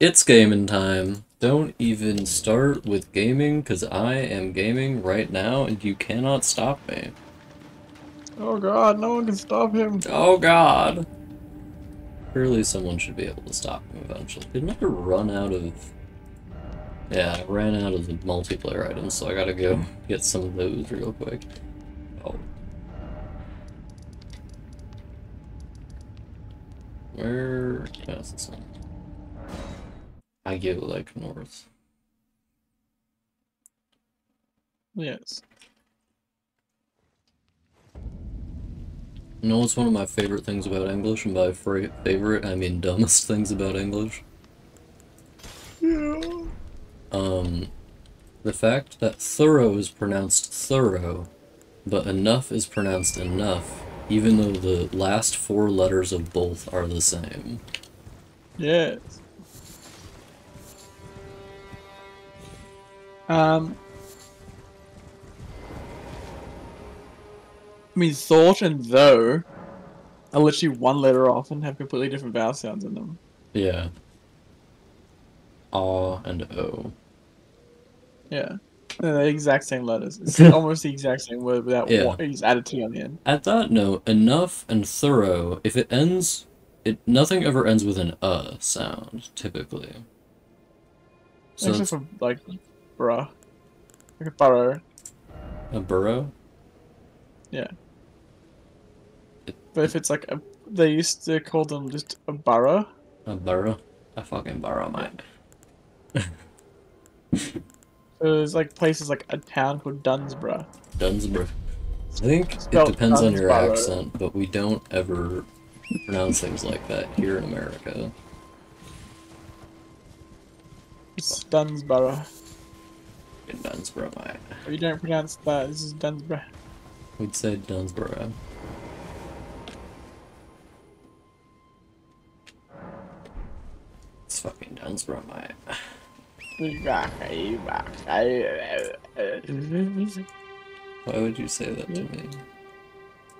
It's gaming time. Don't even start with gaming, because I am gaming right now and you cannot stop me. Oh god, no one can stop him. Oh god! Surely someone should be able to stop him eventually. Didn't I run out of... Yeah, I ran out of the multiplayer items, so I gotta go get some of those real quick. Oh. Where... Yes, this one. I go like north. Yes. You know what's one of my favorite things about English? And by favorite, I mean dumbest things about English? Yeah. Um, the fact that thorough is pronounced thorough, but enough is pronounced enough, even though the last four letters of both are the same. Yes. Um. I mean, thought and though are literally one letter off and have completely different vowel sounds in them. Yeah. Ah and O. Yeah. They're the exact same letters. It's almost the exact same word without Yeah. one. He's added T on the end. At that note, enough and thorough, if it ends, it nothing ever ends with an uh sound, typically. So Except it's for, like, bruh. Like a burrow. a burrow? Yeah. But if it's like a. They used to call them just a borough. A burrow? A fucking burrow, mate. So there's like places like a town called Dunsborough. Dunsborough. I think it Spelled depends on your accent, but we don't ever pronounce things like that here in America. It's Dunsborough. In Dunsborough, mate. You don't pronounce that. This is Dunsborough. We'd say Dunsborough. It's fucking Dunsborough, mate. Uh, uh, uh. Why would you say that to me?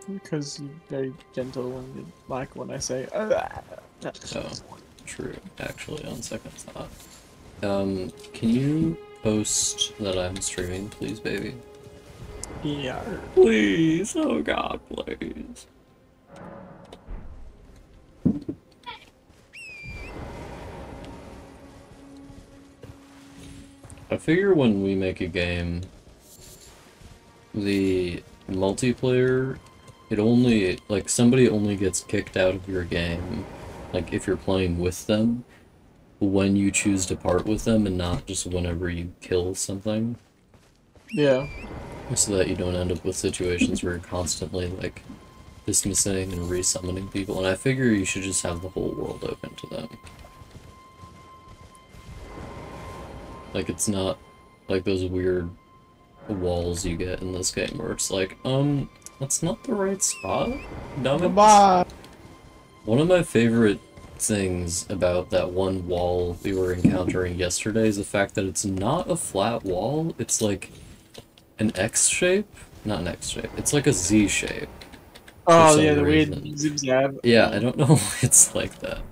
Because you're very gentle and you like when I say. Oh, true. Actually, on second thought. Um, can you post that I'm streaming, please, baby? Yeah. Please, oh god, please. I figure when we make a game, the multiplayer, it only, like, somebody only gets kicked out of your game, like, if you're playing with them, when you choose to part with them and not just whenever you kill something Yeah. so that you don't end up with situations where you're constantly like dismissing and resummoning people and i figure you should just have the whole world open to them like it's not like those weird walls you get in this game where it's like um that's not the right spot dumbass. Goodbye. one of my favorite things about that one wall we were encountering yesterday is the fact that it's not a flat wall it's like an X shape? Not an X shape. It's like a Z shape. Oh yeah, the reason. weird zip zab. Yeah, I don't know why it's like that.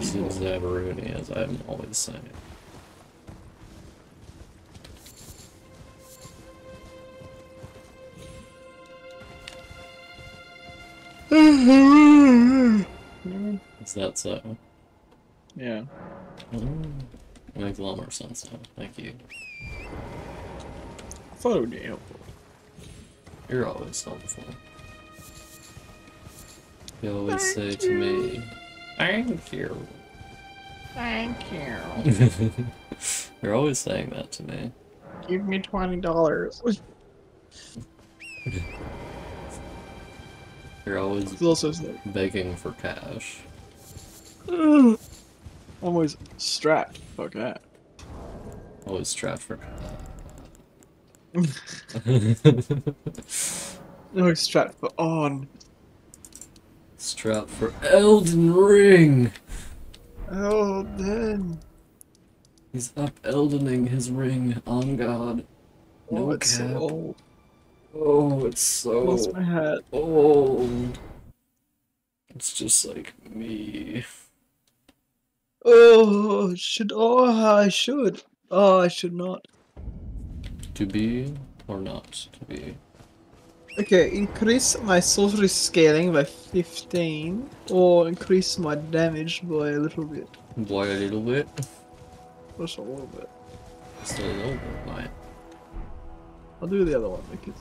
Zabaruni, as I'm always saying. Is that so? Yeah. Mm. It makes a lot more sense now. Thank you. I thought it would be helpful. You're always helpful. You always say to me, Thank you. Thank you. You're always saying that to me. Give me twenty dollars. You're always It's also begging for cash. always strapped. Fuck that. Always strapped for Always strapped for on. strapped for Elden Ring. Elden. He's up Eldening his ring on God. No oh, it's cap. so. Oh, it's Lost so my hat. old. It's just like me. Oh, should oh I should. Oh, I should not. To be or not to be? Okay, increase my sorcery scaling by 15, or increase my damage by a little bit. By a little bit? Just a little bit. Just a little bit, mate. I'll do the other one because.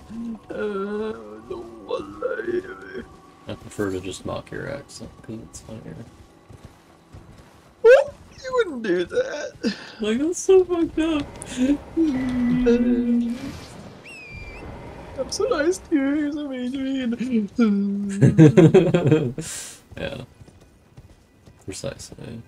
Uh, the one lady. I prefer to just mock your accent because it's funnier. What? You wouldn't do that. Like, that's so fucked up. I'm so nice to you. You're so mean to me. yeah. Precisely.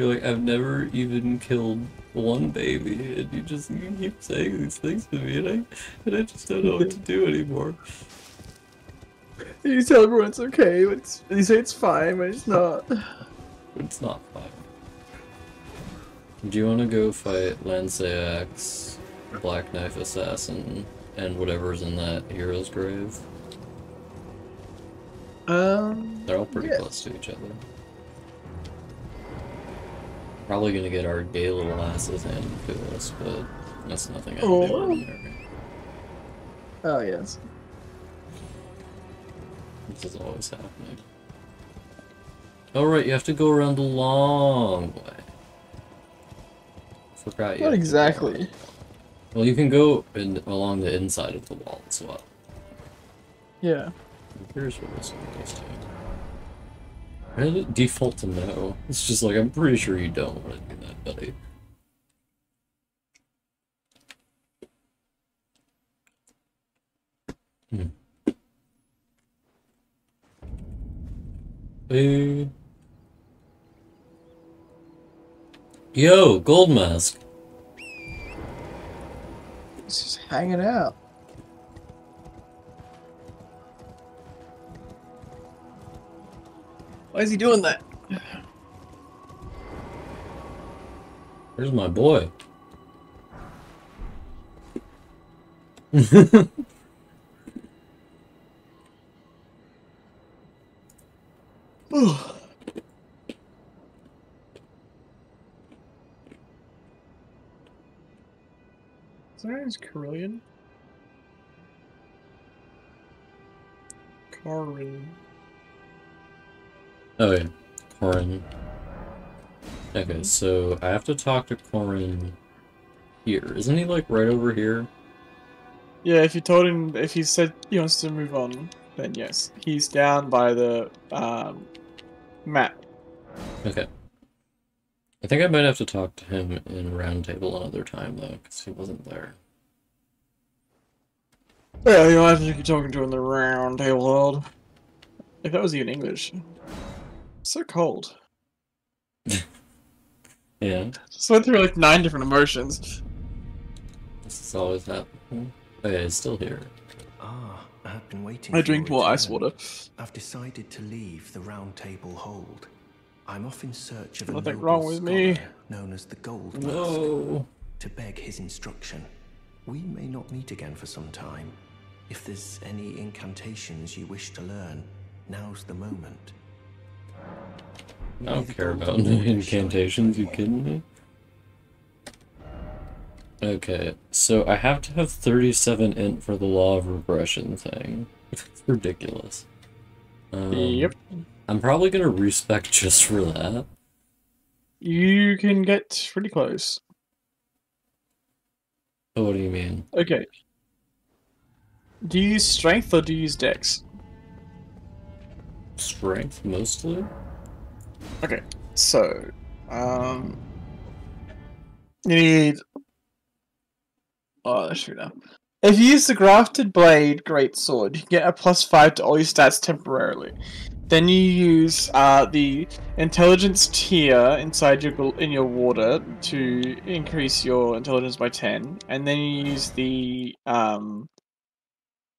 You're like, I've never even killed one baby, and you just you keep saying these things to me, and I, and I just don't know what to do anymore. you tell everyone it's okay, but it's, you say it's fine, but it's not. It's not fine. Do you want to go fight Lansseax, Black Knife Assassin, and whatever's in that hero's grave? Um. They're all pretty close to each other. Probably gonna get our gay little asses handed to us, but that's nothing I can do Oh. Oh yes. This is always happening. Alright, you have to go around the long way. Forgot you. Not have to go exactly. Well, you can go in, along the inside of the wall as well. Yeah. Here's where this one goes to. Did default to no? It's just like, I'm pretty sure you don't want to do that, buddy. Hmm. Hey. Yo, gold mask. He's just hanging out. Why is he doing that? Where's my boy? Is that his Carillion? Carin. Oh yeah, Corhyn. Okay, so I have to talk to Corhyn here. Isn't he like right over here? Yeah, if you told him, if he said he wants to move on, then yes. He's down by the um, map. Okay. I think I might have to talk to him in Roundtable another time though, because he wasn't there. Yeah, you imagine if you're talking to him in the round table world. If that was even English. So cold. Yeah, Just went through like nine different emotions. this is always happening. Oh yeah, he's still here. Ah, I've been waiting. I drink more ice water. I've decided to leave the Round Table Hold. I'm off in search of a Nothing noble wrong with me. known as the Gold Mask Whoa! to beg his instruction. We may not meet again for some time. If there's any incantations you wish to learn, now's the moment. I don't care about incantations, you kidding me? Okay, so I have to have 37 int for the law of regression thing. It's ridiculous. Um, Yep. I'm probably gonna respec just for that. You can get pretty close. Oh, what do you mean? Okay. Do you use strength or do you use dex? Strength, mostly? Okay, so um, you need. Oh, shoot now. If you use the grafted blade great sword, you get a plus five to all your stats temporarily. Then you use uh, the intelligence tier inside your in your water to increase your intelligence by ten, and then you use the um,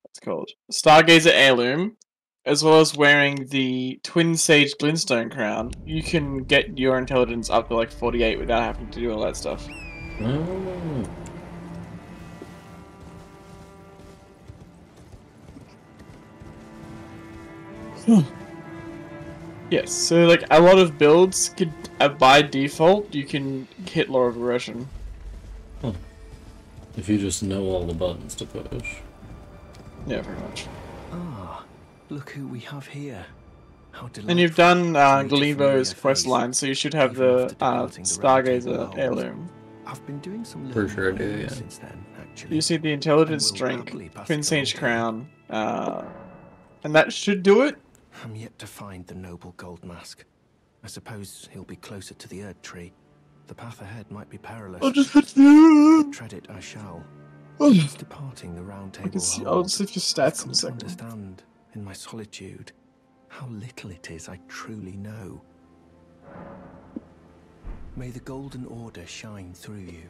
what's called Stargazer heirloom as well as wearing the Twin Sage Glintstone crown, you can get your intelligence up to like 48 without having to do all that stuff. Oh. Yes, so like a lot of builds could uh, by default you can hit law of regression. If you just know all the buttons to push. Yeah, pretty much. Ah, look who we have here. How And you've done uh, to meet a familiar Gleevo's quest line, so you should have the uh, the Stargazer Halls. heirloom. I've been doing some For sure I do, yeah. since then, actually. You see the intelligence will drink, happily Twin the crown, uh, and that should do it. I'm yet to find the noble gold mask. I suppose he'll be closer to the Erd tree. The path ahead might be perilous. I'll just hit. Tread it I shall. Oh, Since departing the round I table can see. I'll see if your I've stats in a second. understand, in my solitude, how little it is I truly know. May the Golden Order shine through you.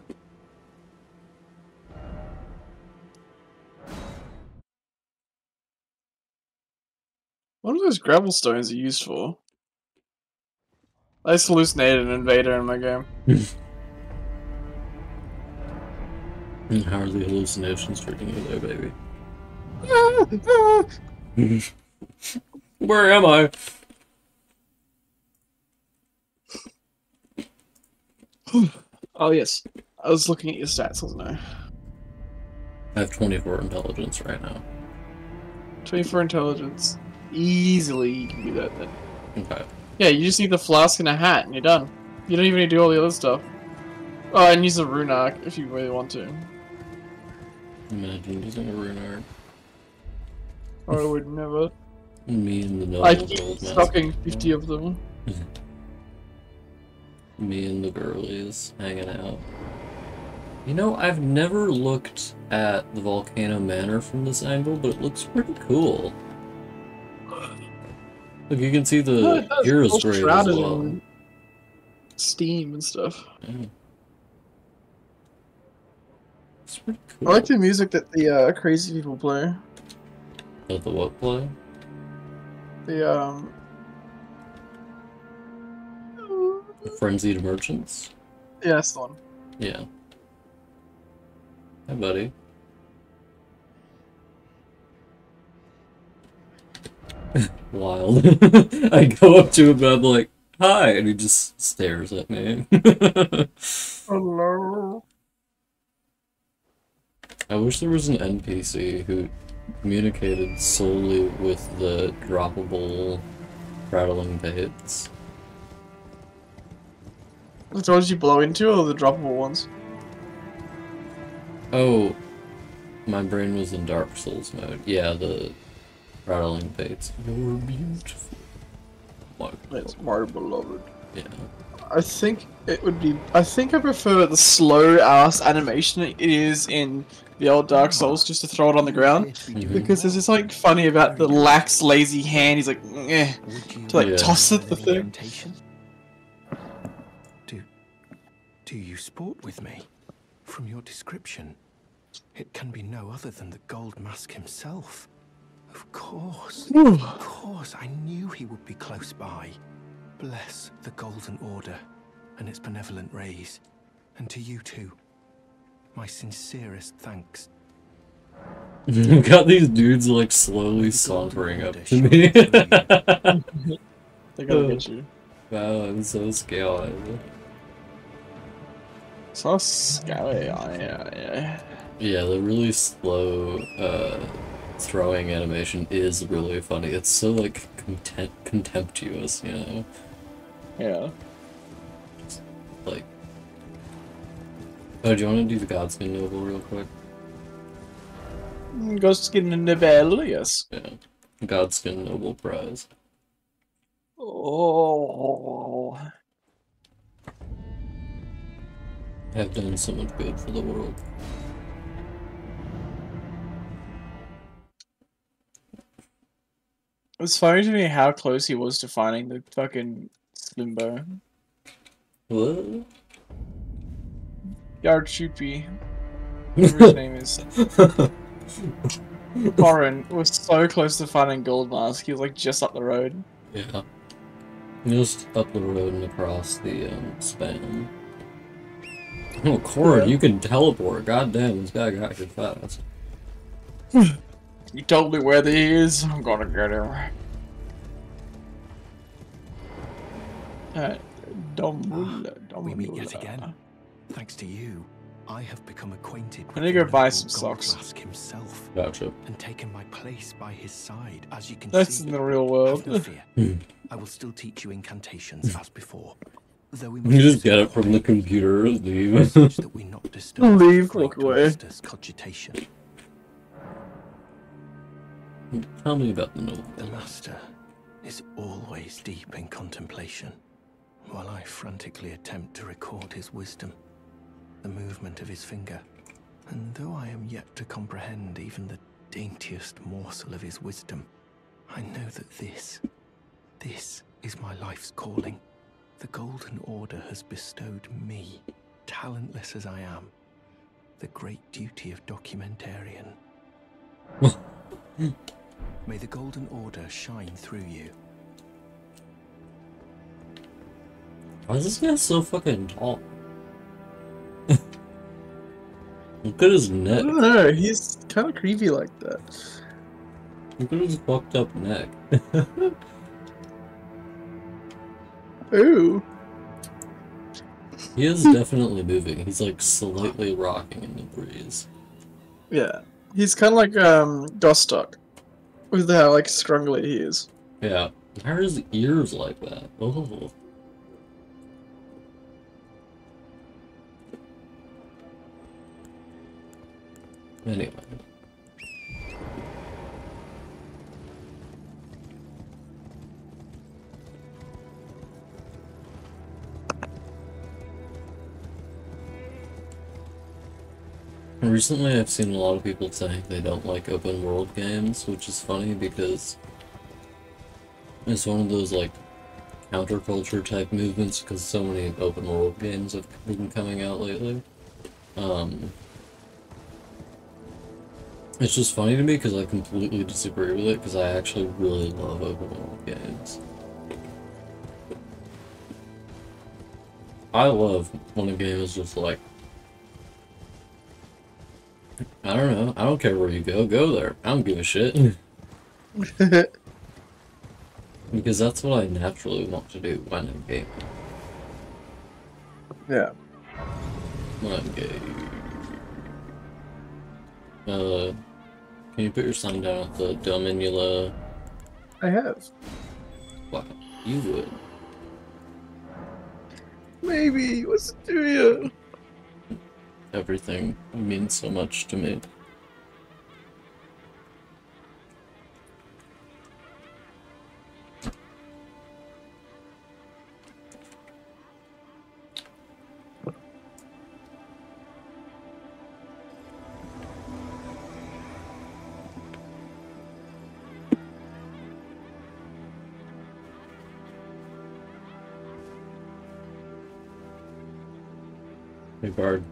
What are those gravel stones are used for? I just hallucinated an invader in my game. How are the hallucinations treating you there, baby? Where am I? oh yes, I was looking at your stats, wasn't I? I have 24 intelligence right now. 24 intelligence. Easily you can do that then. Okay. Yeah, you just need the flask and a hat and you're done. You don't even need to do all the other stuff. Oh, and use a rune arc if you really want to. Imagine using a rune art. Or I would never. Me and the I gold keep mask. stocking 50 of them. Me and the girlies hanging out. You know, I've never looked at the Volcano Manor from this angle, but it looks pretty cool. Look, you can see the does. hero's grave as shrouded well. in Steam and stuff. Yeah. It's pretty I like the music that the uh, crazy people play. Let the what play? The um. The Frenzied Merchants? Yeah, that's the one. Yeah. Hi, buddy. Wild. I go up to him and I'm like, hi, and he just stares at me. Hello. I wish there was an NPC who communicated solely with the droppable prattling pates. The doors you blow into or the droppable ones? Oh, my brain was in Dark Souls mode. Yeah, the rattling baits. You're beautiful. My It's my beloved. Yeah. I think it would be. I think I prefer the slow ass animation it is in the old Dark Souls, just to throw it on the ground. Because there's something funny about the lax, lazy hand. He's like, eh. To like Yeah. toss it the thing. Do, do you sport with me? From your description, it can be no other than the Gold Mask himself. Of course, of course, I knew he would be close by. Bless the Golden Order and its benevolent rays, and to you too, my sincerest thanks. I've got these dudes like slowly sauntering up to me. They're gonna get you. wow, I'm so scared. So scary. Yeah, yeah, yeah. Yeah, the really slow uh, throwing animation is really funny. It's so like content- contemptuous, you know? Yeah. Like. Oh, do you want to do the Godskin Noble real quick? Mm, ghost skin in the bell, yes. Yeah. Godskin Noble Prize. Oh. Have done so much good for the world. It's funny to me how close he was to finding the fucking Slimbo. What? Yard Chupi. Whatever his name is. Corhyn was so close to finding Gold Mask, he was like just up the road. Yeah. Just up the road and across the um, span. Oh, Corhyn, Yeah. you can teleport. God damn, this guy got here fast. You told me where he is, I'm gonna get him. Alright. Domula, We meet yet Domula. again. Thanks to you, I have become acquainted with I need the to go buy noble some socks. Himself Gotcha. and taken my place by his side, as you can That's see. in the real Have no world. fear. Hmm. I will still teach you incantations as before. Though we You just get it from the computer, leave. such that we not disturb Leave, the great walk away. master's cogitation. Tell me about the novel. The master is always deep in contemplation, while I frantically attempt to record his wisdom, the movement of his finger. And though I am yet to comprehend even the daintiest morsel of his wisdom, I know that this, this is my life's calling. The Golden Order has bestowed me, talentless as I am, the great duty of documentarian. May the Golden Order shine through you. Why is this guy so fucking tall? Look at his I neck. don't know, he's kind of creepy like that. Look at his fucked up neck. Ooh. he is definitely moving. He's like slightly rocking in the breeze. Yeah. He's kind of like um Gostoc. With how like scrungly he is. Yeah. Why are his ears like that? Oh. Anyway. Recently, I've seen a lot of people saying they don't like open world games, which is funny because it's one of those like counterculture type movements because so many open world games have been coming out lately. Um, it's just funny to me because I completely disagree with it because I actually really love open world games. I love when a game is just like I don't know. I don't care where you go. Go there. I don't give a shit. because that's what I naturally want to do when I'm gaming. yeah. When I'm gaming. Uh, can you put your sign down at the Dominula? I have. Wow, you would. Maybe. What's it do you? Everything means so much to me. Hey, Bard.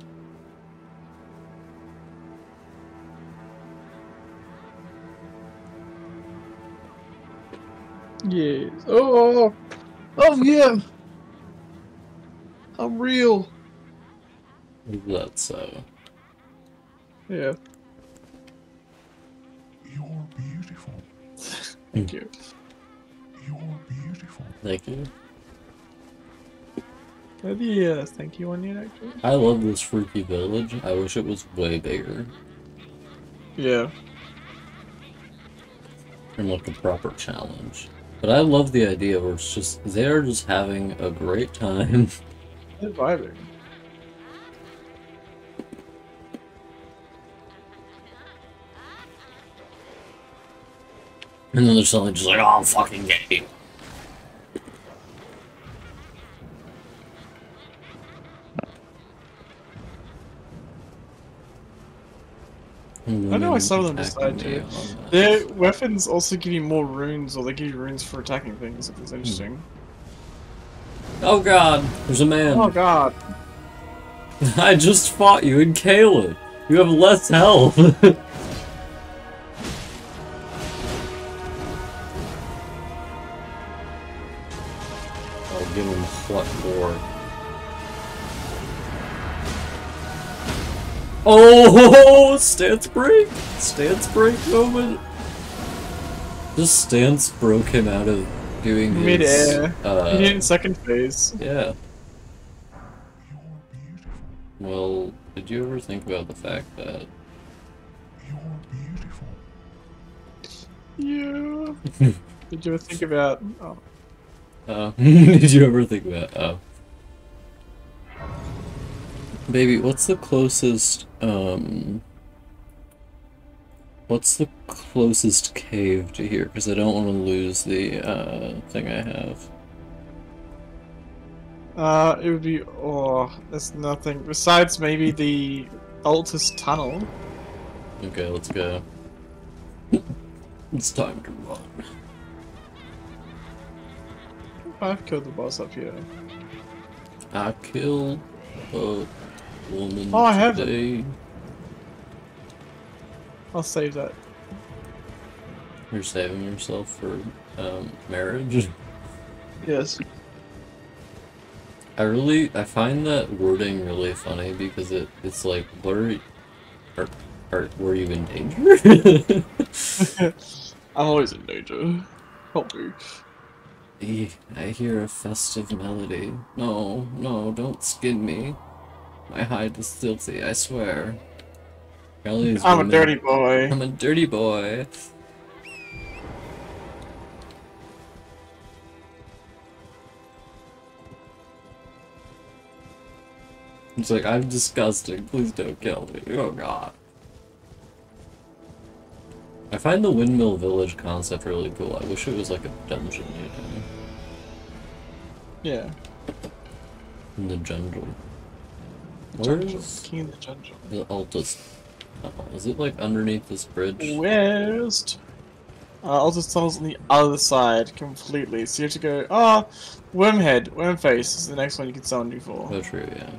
Yes. Oh, oh, oh yeah. I'm real. That's uh. Yeah. You're beautiful. Thank you. You're beautiful. Thank you. Maybe uh, thank you on you actually. I love this freaky village. I wish it was way bigger Yeah. and like a proper challenge. But I love the idea where it's just they're just having a great time. They're vibing. And then there's something just like, oh, fucking game. I know why some of them decide to. Their weapons also give you more runes, or they give you runes for attacking things, if it's interesting. Hmm. Oh god, there's a man. Oh god. I just fought you in Caelid. You have less health. I'll give him what for. Oh, stance break! Stance break moment! This stance broke him out of doing his, Mid-air. Uh, you did it in second phase. yeah. Well, did you ever think about the fact that You're beautiful. Yeah. did you ever think about? Oh, Uh, did you ever think about? Oh, baby, what's the closest? Um, what's the closest cave to here? Because I don't want to lose the uh thing I have. uh, it would be. Oh, there's nothing besides maybe the Altus tunnel. Okay, let's go. it's time to run. I've killed the boss up here. I killed a woman Oh, I haven't. today. I'll save that. You're saving yourself for um, marriage. Yes. I really, I find that wording really funny because it, it's like, what are, are, are, were you in danger? I'm always in danger. Help me. I hear a festive melody. No, no, don't skin me. My hide is filthy, I swear. I'm a dirty boy. I'm a dirty boy. It's like, I'm disgusting. Please don't kill me. Oh god. I find the windmill village concept really cool. I wish it was like a dungeon, you know? Yeah. In the jungle. Where's King of the jungle. the Altus? Oh, is it like underneath this bridge? West. Uh, Altus tunnel's on the other side completely. So you have to go. Ah, Wormhead, Wormface is the next one you can summon you for. Oh, true, yeah.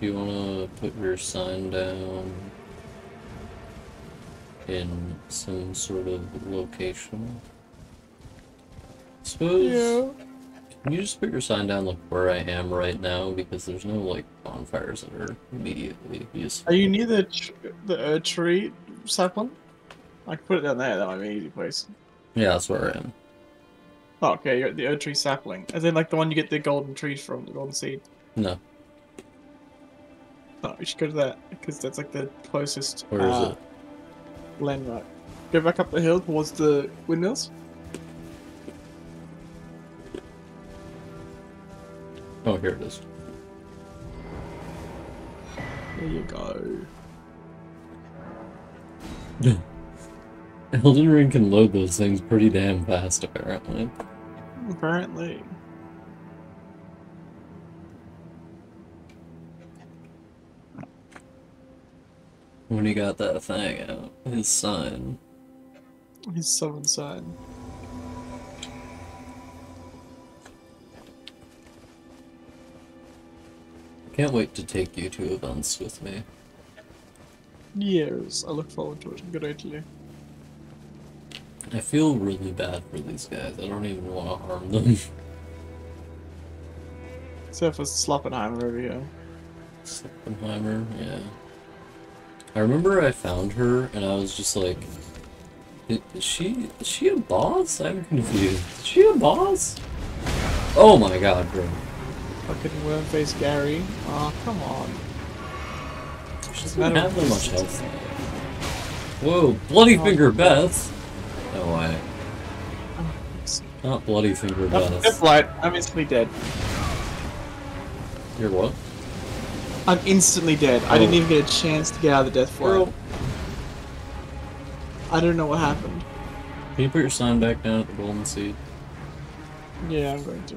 You wanna put your sign down in some sort of location? Suppose. Yeah. Can you just put your sign down like where I am right now? Because there's no like bonfires that are immediately useful. Are you near the tr- the Erd tree sapling? I can put it down there. That might be an easy place. Yeah, that's where I am. Oh, okay, you're at the Erd tree sapling, as in like the one you get the golden trees from, the golden seed. No, Oh, we should go to that because that's like the closest where is uh, it? landmark. Go back up the hill towards the windmills. Oh, here it is. There you go. Elden Ring can load those things pretty damn fast, apparently. Apparently. When he got that thing out, his sign. His summon sign. Can't wait to take you to events with me. Years. I look forward to it greatly. I feel really bad for these guys. I don't even want to harm them. Except for Sloppenheimer over here. Oppenheimer, yeah. I remember I found her and I was just like, is she is she a boss? I'm confused. Is she a boss? Oh my god, bro. Fucking Wormface Gary. Oh, come on. She Doesn't have that much health. Whoa, Bloody Oh, Finger. Beth? No way. It's- Not Bloody Finger Oh, Beth. Deathblight. I'm instantly dead. You're what? I'm instantly dead. I didn't Oh. even get a chance to get out of the death blight. Bro. I don't know what happened. Can you put your sign back down at the Golden Seed? Yeah, I'm going to.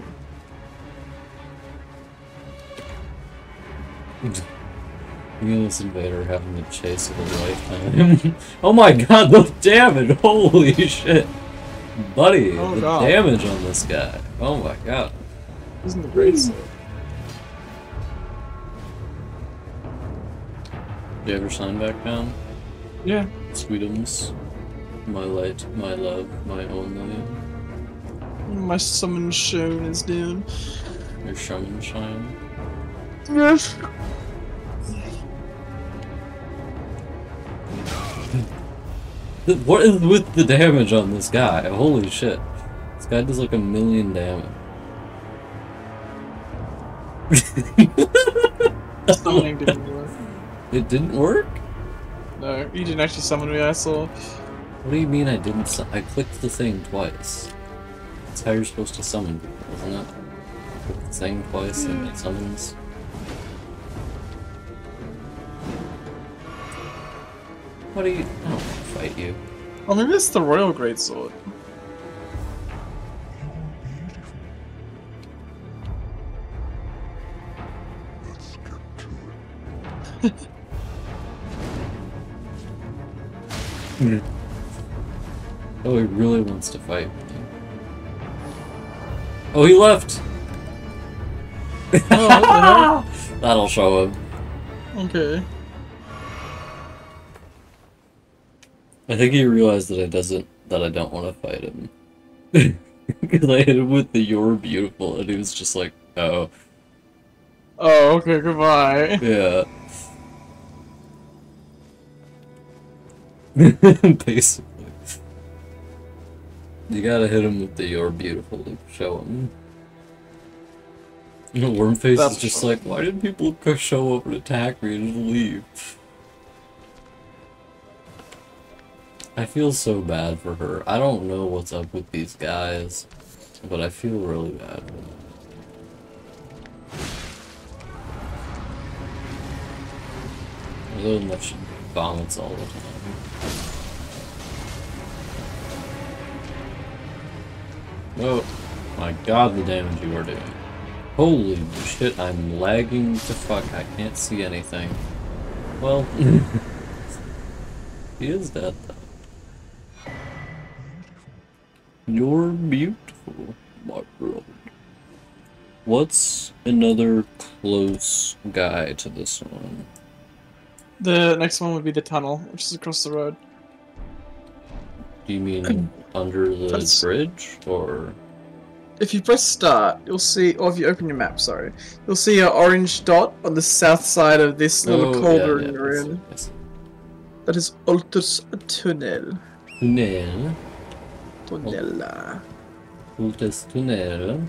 Needless Invader having the chase of a lifetime. oh my god, the damage! Holy shit! Buddy, Oh the God. damage on this guy. Oh my god. Isn't the great hmm. sword? Do you ever sign back down? Yeah. Sweetums. My light, my love, my only. My summon shown is down. Your shaman shine. Yes. What is with the damage on this guy? Holy shit. This guy does like a million damage. Summoning didn't work. It didn't work? No, you didn't actually summon me, I saw. What do you mean I didn't su- I clicked the thing twice. That's how you're supposed to summon people, isn't it? Click the thing twice and hmm. it summons. What do you- I don't fight you. Oh, maybe it's the Royal Greatsword. You're beautiful. Let's get to it. Oh, he really wants to fight. Oh, he left! Oh, That'll show him. Okay. I think he realized that I doesn't that I don't want to fight him. Because I hit him with the "You're beautiful," and he was just like, "Oh, Oh, okay, goodbye. yeah." Basically, you gotta hit him with the "You're beautiful" to show him. You know, Wormface That's is just fine. like, why did people show up and attack me and leave? I feel so bad for her. I don't know what's up with these guys, but I feel really bad. that, she vomits all the time. Oh my god, the damage you are doing. Holy shit, I'm lagging to fuck. I can't see anything. Well, he is dead though. You're beautiful, my brother. What's another close guy to this one? The next one would be the tunnel, which is across the road. Do you mean under the That's- bridge or? If you press start, you'll see, or if you open your map, sorry, you'll see an orange dot on the south side of this little Oh, cauldron yeah, you're in. That is Altus Tunnel. Tunnel. Tunnel. Oh. Altus Tunnel.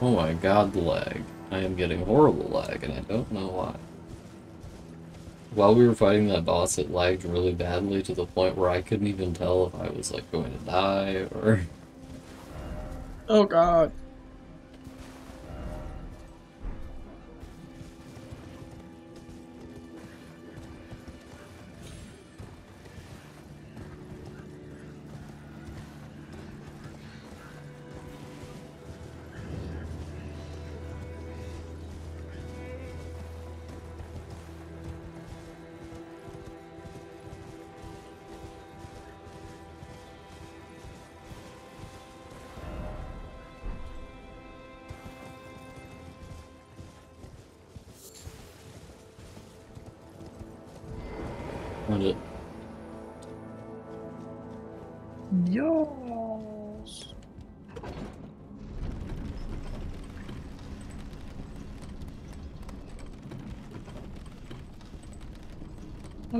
Oh my god, the lag. I am getting horrible lag, and I don't know why. While we were fighting that boss, it lagged really badly to the point where I couldn't even tell if I was like going to die or. Oh god.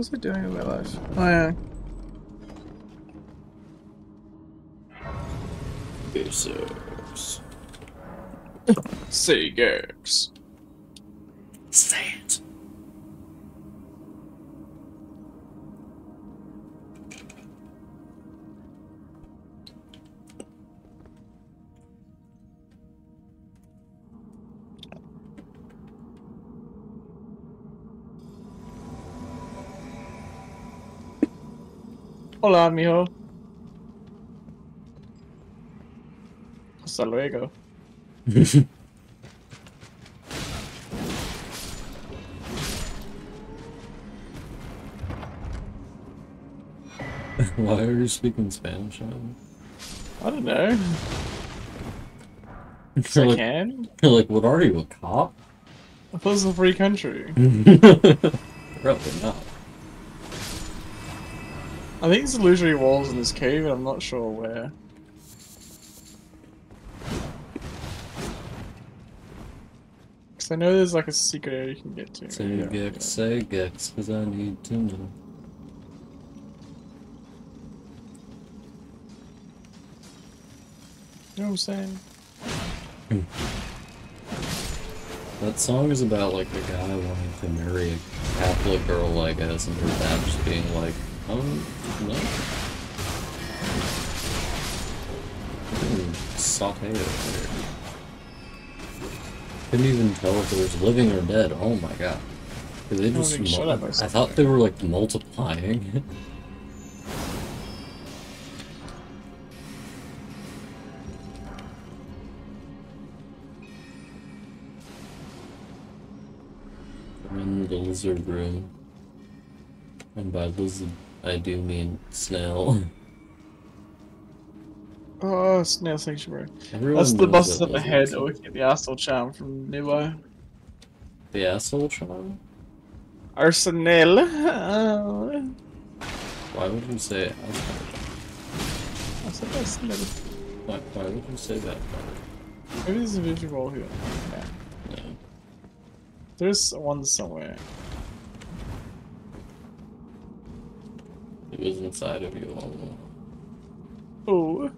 What's it doing in my life? Oh yeah. Basics. Say Hola, mijo. Hasta luego. Why are you speaking Spanish? Adam? I don't know. 'Cause I like, can. like, what are you, a cop? I thought it was a free country. Probably not. I think there's illusory walls in this cave, and I'm not sure where. Because I know there's like a secret area you can get to. Say Gex, say Gex, because I need to know. You know what I'm saying? Hmm. That song is about like a guy wanting to marry a Catholic girl, I guess, and her dad just being like, um, no. Saute it there. Couldn't even tell if it was living or dead. Oh my god. They I just up I thought they were like multiplying. I'm in the lizard room. And by lizard, I do mean snail. Oh, snail sanctuary. Everyone That's the bosses that up ahead, or we get the asshole charm from nearby. The asshole charm? Arsenal. Uh, Why would you say asshole? I said Arsenal. Why, why would you say that? Maybe there's a visual here. Yeah. No. There's one somewhere. It was inside of you all. Oh.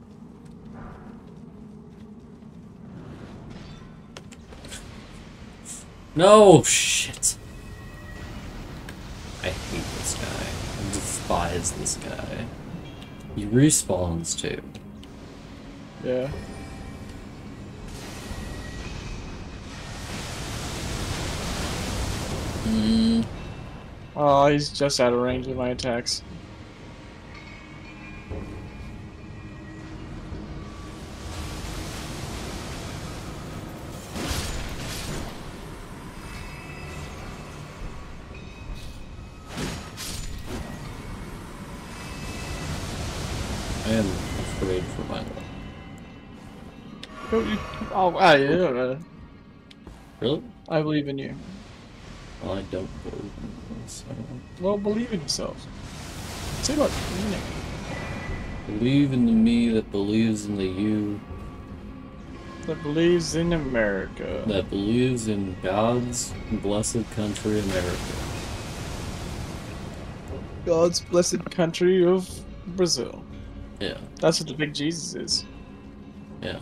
No shit. I hate this guy. I despise this guy. He respawns too. Yeah. Mm, Oh, he's just out of range of my attacks. Oh, yeah, uh, yeah, Really? I believe in you. Well, I don't believe in this. I Well, believe in yourself. Say what? meaning. believe in the me that believes in the you That believes in America. that believes in God's blessed country, America. God's blessed country of Brazil. Yeah, That's what the big Jesus is. yeah.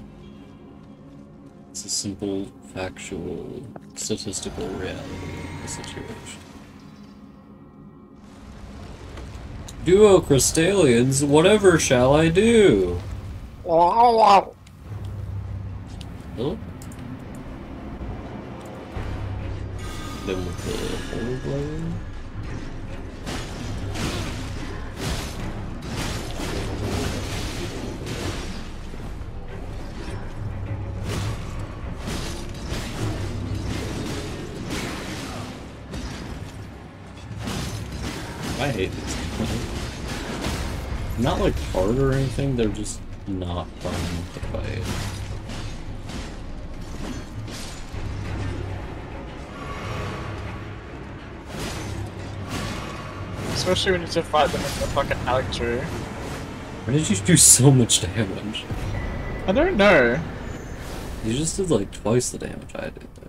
It's a simple, factual, statistical reality of the situation. Duo Crystalians, whatever shall I do? Hello? Then with the I hate these. not like hard or anything, they're just not fun to fight. Especially when you just fight them with the fucking Electro. Why did you do so much damage? I don't know. You just did like twice the damage I did.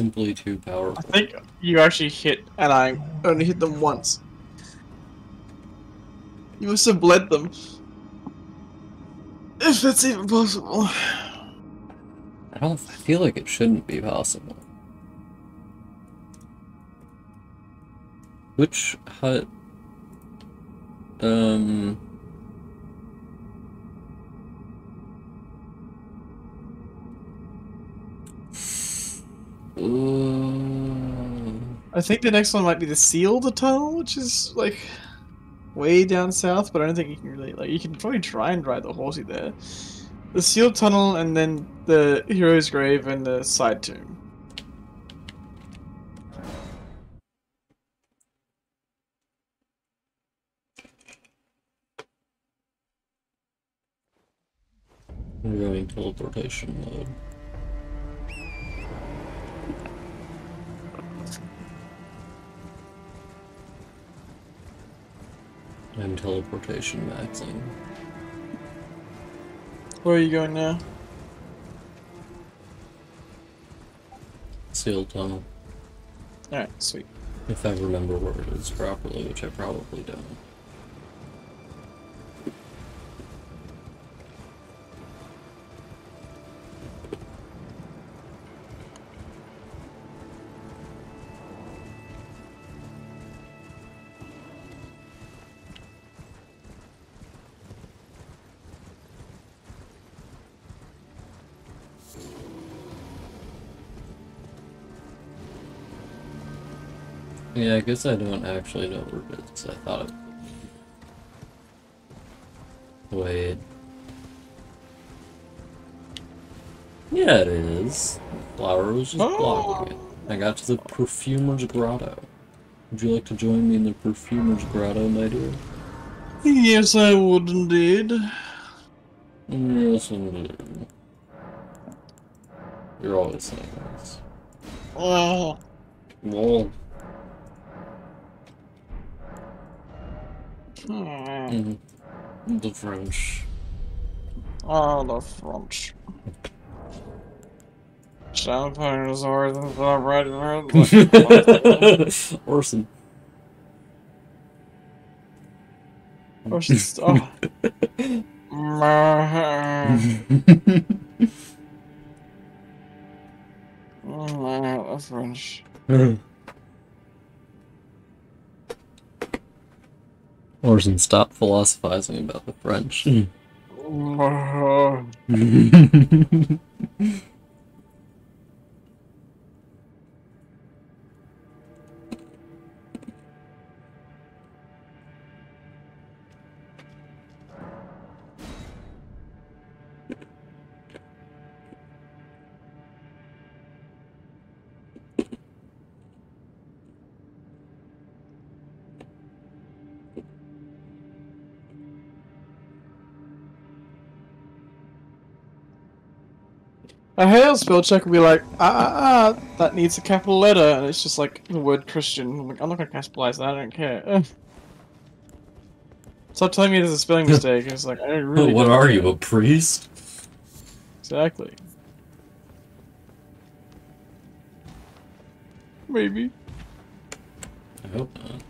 Simply too powerful. I think you actually hit, and I only hit them once. You must have bled them. If that's even possible. I don't I feel like it shouldn't be possible. Which hut um uh, I think the next one might be the sealed tunnel, which is like way down south, but I don't think you can really like you can probably try and ride the horsey there. The sealed tunnel and then the hero's grave and the side tomb. we're going teleportation mode. I'm teleportation maxing. Where are you going now? Sealed tunnel. Alright, sweet. If I remember where it is properly, which I probably don't. Yeah, I guess I don't actually know where it is. I thought it. Wait. Yeah, it is. Flower was just oh. blocking it. I got to the Perfumer's Grotto. Would you like to join me in the Perfumer's Grotto, my dear? Yes, I would indeed. Yes, indeed. You're always saying this. Oh. Well, Hmm. mhm. the French. Oh, the French. Champagne is worth the red. Orson. Or just, oh. Oh, the French. Orson, stop philosophizing about the French. I hate spell check will be like, ah, ah, ah, that needs a capital letter, and it's just like the word Christian. I'm like, I'm not gonna capitalize that, I don't care. Stop telling me there's a spelling mistake. It's like, I don't really. what don't are care. you, a priest? Exactly. Maybe. I hope not.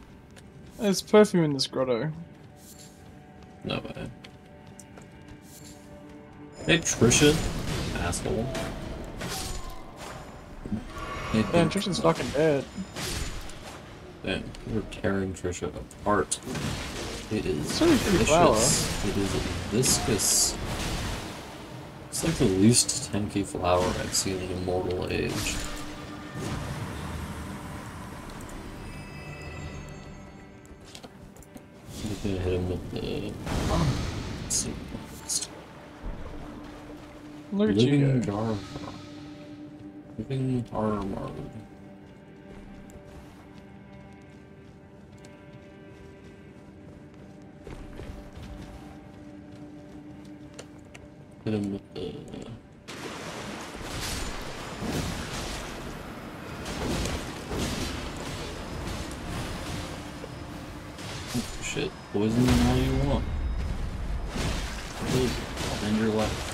There's perfume in this grotto. No way. Hey, Trisha. Asshole. Hey, Man, Trisha's fucking dead. Damn, we're tearing Trisha apart. It is It's really pretty flower. delicious. It is viscous. It's like the least tanky flower I've seen in immortal age. I'm gonna hit him with the. Look at you Living go. Garmar. Living Armor. Hit him with the. Oh, Shit, poison all you want. Good. End your life.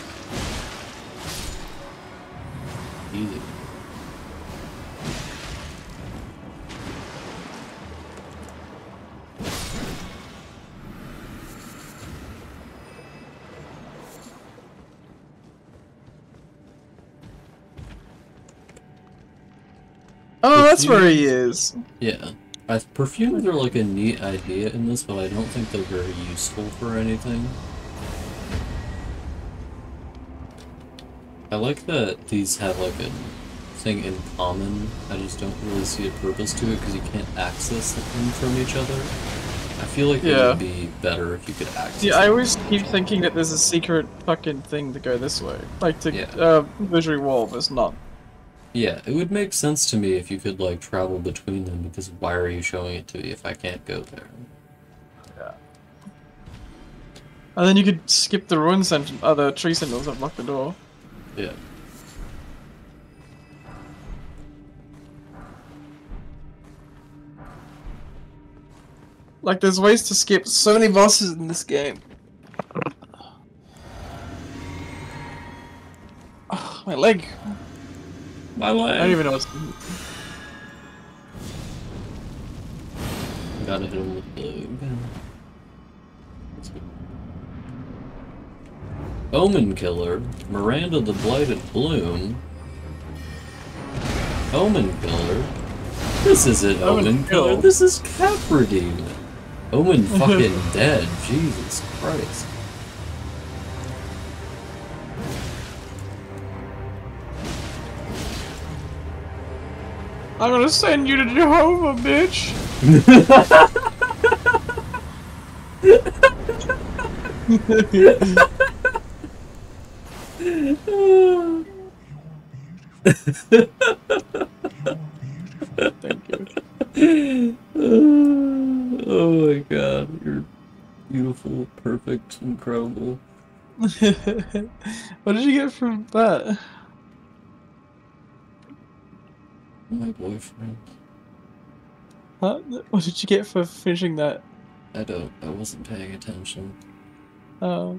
Oh, that's where he is. Yeah. I, perfumes are like a neat idea in this, but I don't think they're very useful for anything. I like that these have like a thing in common. I just don't really see a purpose to it because you can't access them from each other. I feel like it Yeah. would be better if you could access. Yeah, I always keep thinking that there's a secret fucking thing to go this way. Like to, Yeah. uh, Visionary Wall, there's not. Yeah, it would make sense to me if you could like travel between them because why are you showing it to me if I can't go there? Yeah. And then you could skip the ruin sentinel, uh, the tree sentinels that block the door. Yeah. Like, there's ways to skip so many bosses in this game. Ah, my leg. My I don't even know what's. Gotta hit him with the. Let's. Omen Killer, Miranda the Blighted Bloom. Omen Killer. This isn't Omen Omen, Killer. Kill. This is Capra Demon. Omen fucking dead. Jesus Christ. I'm gonna send you to Jehovah, bitch. Thank you. oh my god, you're beautiful, perfect, incredible. what did you get from that? My boyfriend. Huh? What did you get for finishing that? I don't. I wasn't paying attention. Oh.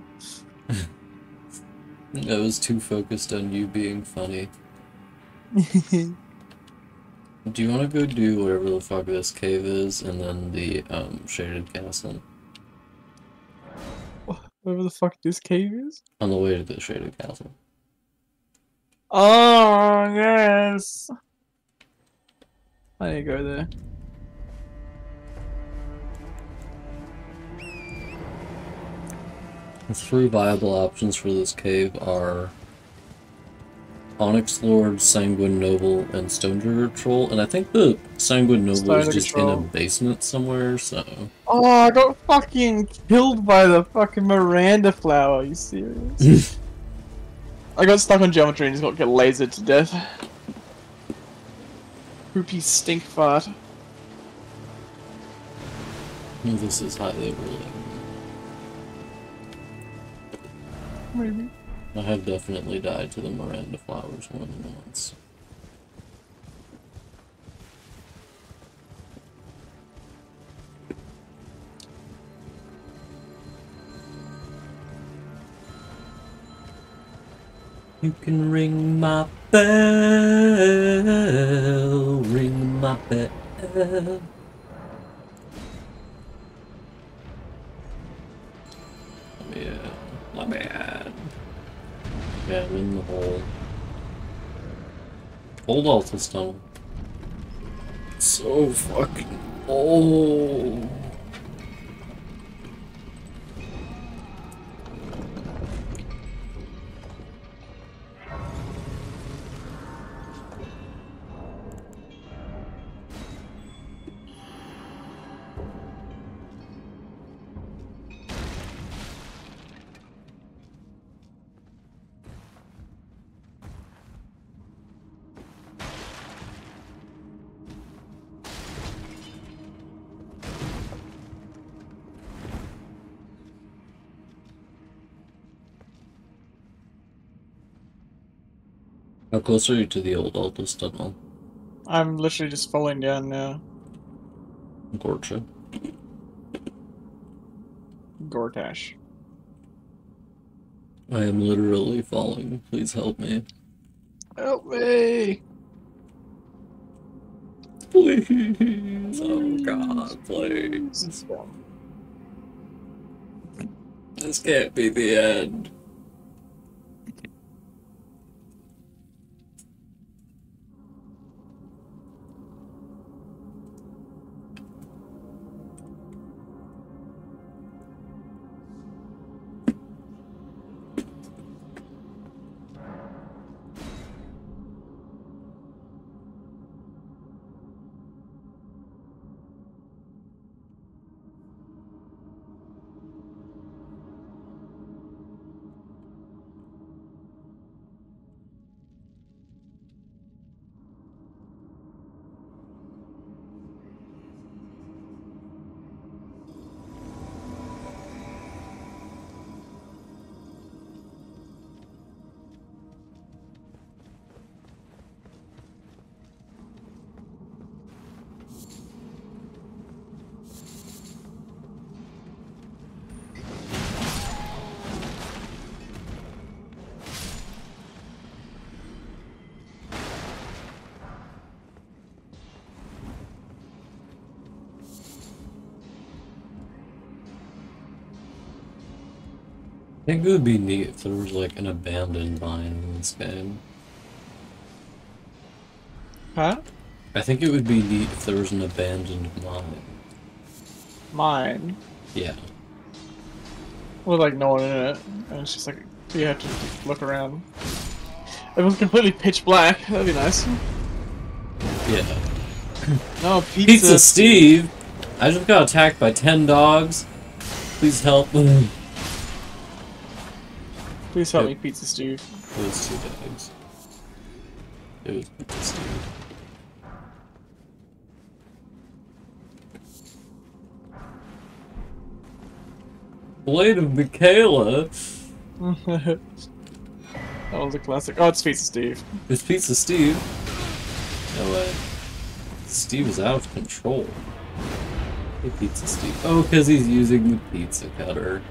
I was too focused on you being funny. Do you want to go do whatever the fuck this cave is, and then the um shaded castle Whatever the fuck this cave is? on the way to the shaded castle? Oh, yes! I need to go there. The three viable options for this cave are Onyx Lord, Sanguine Noble, and Stonedigger Troll, and I think the Sanguine Noble is just in a basement somewhere, so... Oh, I got fucking killed by the fucking Miranda flower. Are you serious? I got stuck on geometry and just got get lasered to death. Poopy. This is highly related. Maybe. I have definitely died to the Miranda flowers more than once. You can ring my bell, ring my bell. Yeah, my. Yeah, I'm in the hole. Old Altus Tunnel. So fucking old. Close are you to the old Altus Tunnel? I'm literally just falling down now. Gorcha. Gortash. I am literally falling. Please help me. Help me! Please. Oh god, please. This can't be the end. I think it would be neat if there was like an abandoned mine in this game. Huh? I think it would be neat if there was an abandoned mine. Mine. Yeah. With like no one in it. And it's just like, you have to look around. It was completely pitch black. That'd be nice. Yeah. No, pizza. Pizza Steve! I just got attacked by 10 dogs. Please help. it Please help Yep. me, Pizza Steve. was two dogs. It was Pizza Steve. Blade of Michaela! that was a classic. Oh, it's Pizza Steve. It's Pizza Steve. No way. Steve is out of control. Hey, Pizza Steve. Oh, because he's using the pizza cutter.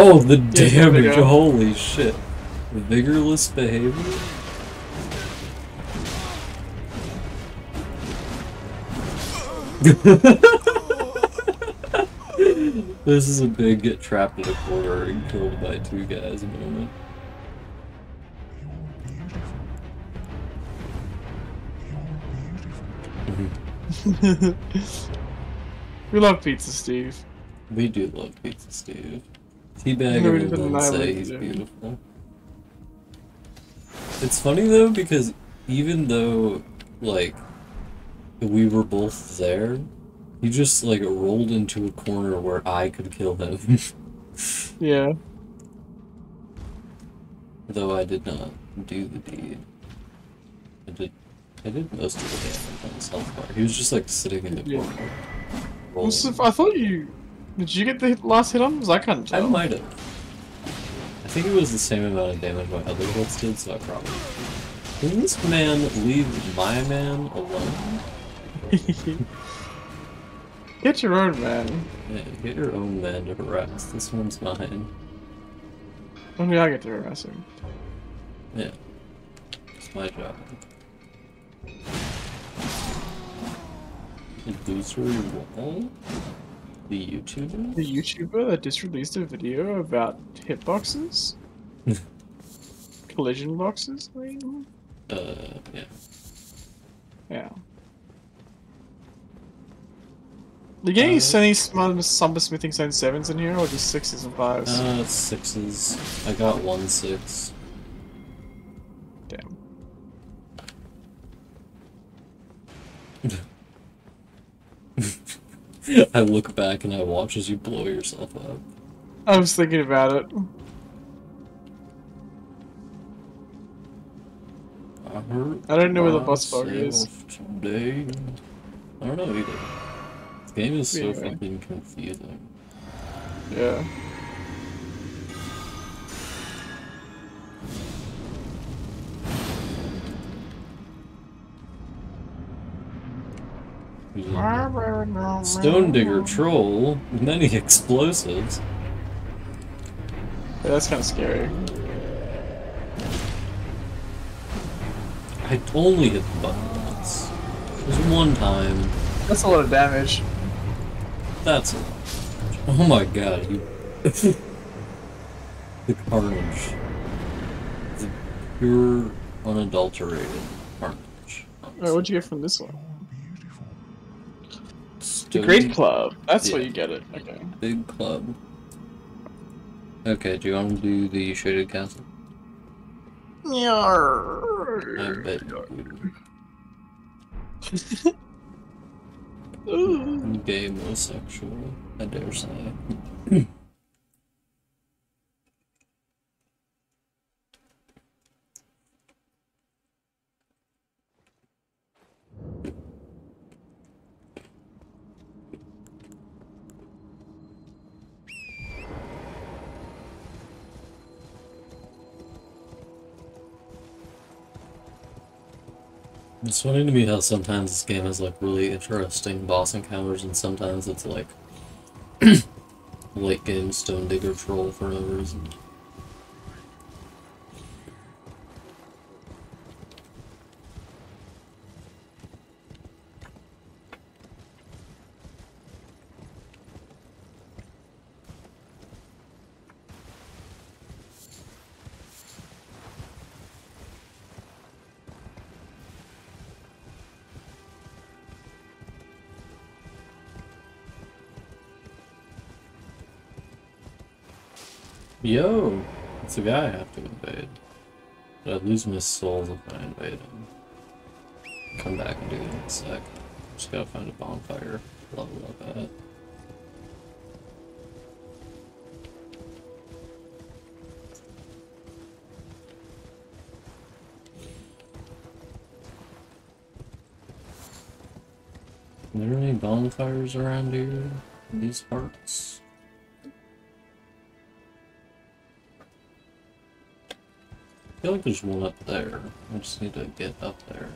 Oh, the Yeah, there we damage! Holy shit. Vigorless behavior? this is a big get trapped in a corner and killed by two guys moment. we love Pizza Steve. We do love Pizza Steve. Teabag didn't say he's beautiful. It's funny though because even though like we were both there, he just like rolled into a corner where I could kill him. Yeah. though I did not do the deed. I did I did most of the damage on his health bar. He was just like sitting in the Yeah. corner. Well, so rolling. I thought you. Did you get the last hit on? Because I can't tell. I might have. I think it was the same amount of damage my other hits did, so I probably. Can this man leave my man alone? Get your own man. Yeah, get your own man to harass. This one's mine. When Only I get to harass him. Yeah. It's my job. Illusory Wall? The YouTuber? The YouTuber that just released a video about hitboxes? Collision boxes? Like? Uh, yeah. Yeah. You're getting uh, any Summer, Summer Smithing Stone 7s in here, or just 6s and 5s? Uh, 6s. I got one 6. I look back and I watch as you blow yourself up. I was thinking about it. I hurt I don't know where the bus bug is. Today. I don't know either. This game is so Anyway. fucking confusing. Yeah. Stone Digger Troll, many explosives. Yeah, that's kind of scary. I only hit the button once. There's one time. That's a lot of damage. That's a lot. Oh my god, you. the carnage. The pure, unadulterated carnage. Alright, what'd you get from this one? The Great Club. That's where you get it. Okay. Big club. Okay, do you want to do the shaded castle? I bet you Ooh. do. Gay, homosexual, I dare say. It's funny to me how sometimes this game has like really interesting boss encounters and sometimes it's like late game stone digger troll for no reason. Yo! It's a guy I have to invade. But I'd lose my souls if I invade him. come back and do it in a sec. Just gotta find a bonfire. Level up at. Are there any bonfires around here? These parts? Feel like there's one up there. I just need to get up there.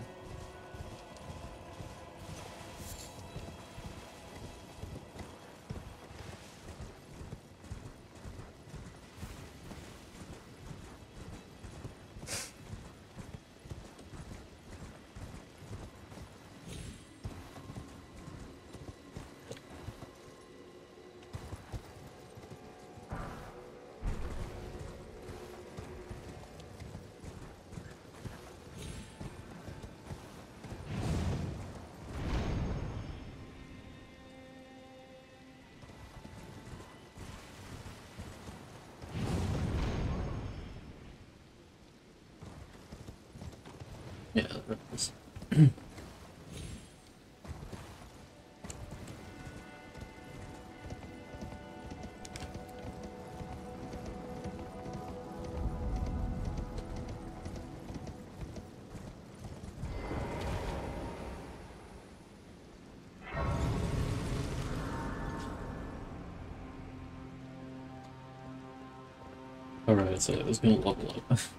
Alright, so I was gonna level up.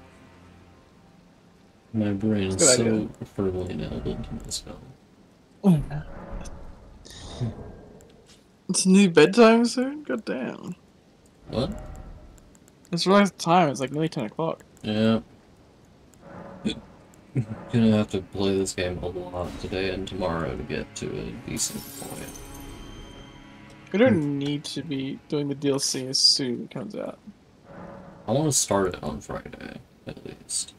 My brain is so idea. firmly nailed into my oh, skull. It's new bedtime soon? God damn. What? It's right the time, it's like nearly 10 o'clock. Yeah. Gonna have to play this game a lot today and tomorrow to get to a decent point. We don't need to be doing the DLC as soon as it comes out. I want to start it on Friday, at least.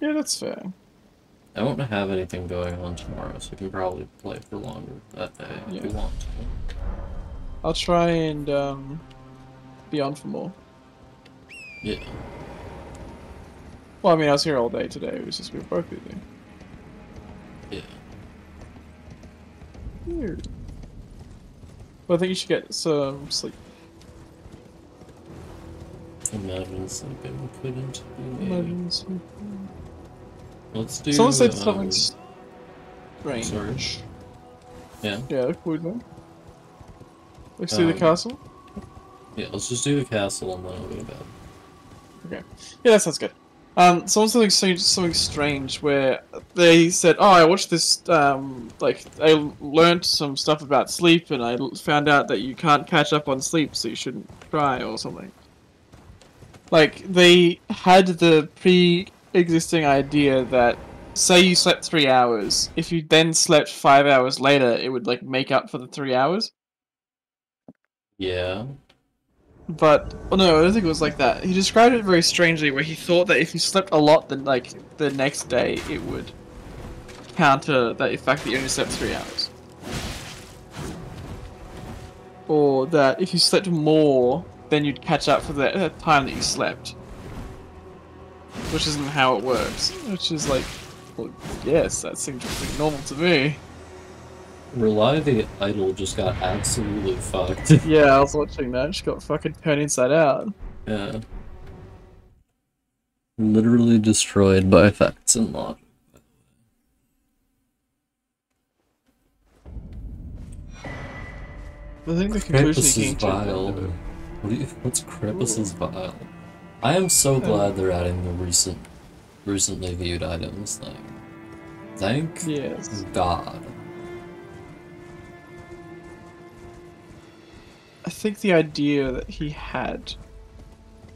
Yeah, that's fair. I won't have anything going on tomorrow, so we can probably play for longer that day if we Yeah. want to. I'll try and um, be on for more. Yeah. Well, I mean, I was here all day today. It was just we were both busy. Yeah. Weird. Well, I think you should get some sleep. Imagine sleeping couldn't be. Imagine sleep. Let's do. Someone said um, something strange. sorry. Yeah. Yeah, cool. Then. Let's do the Um, castle. Yeah, let's just do the castle and then I'll go to bed. Okay. Yeah, that sounds good. Um, someone said something, something strange where they said, "Oh, I watched this. Um, like I learned some stuff about sleep, and I found out that you can't catch up on sleep, so you shouldn't try or something." Like they had the pre-existing idea that, say, you slept three hours. If you then slept five hours later, it would like make up for the three hours. Yeah. But oh no, I don't think it was like that. He described it very strangely, where he thought that if you slept a lot, then like the next day it would counter that fact that you only slept three hours, or that if you slept more, then you'd catch up for the time that you slept, which isn't how it works. Which is like, well, yes, that seems pretty normal to me. Rely the idol just got absolutely fucked. Yeah, I was watching that. She got fucking turned inside out. yeah. Literally destroyed by facts and logic. I think the conclusion he came to. Vial. What do you, what's Crepus's vial? I am so glad they're adding the recent, recently viewed items thing. Thank Yes. God. I think the idea that he had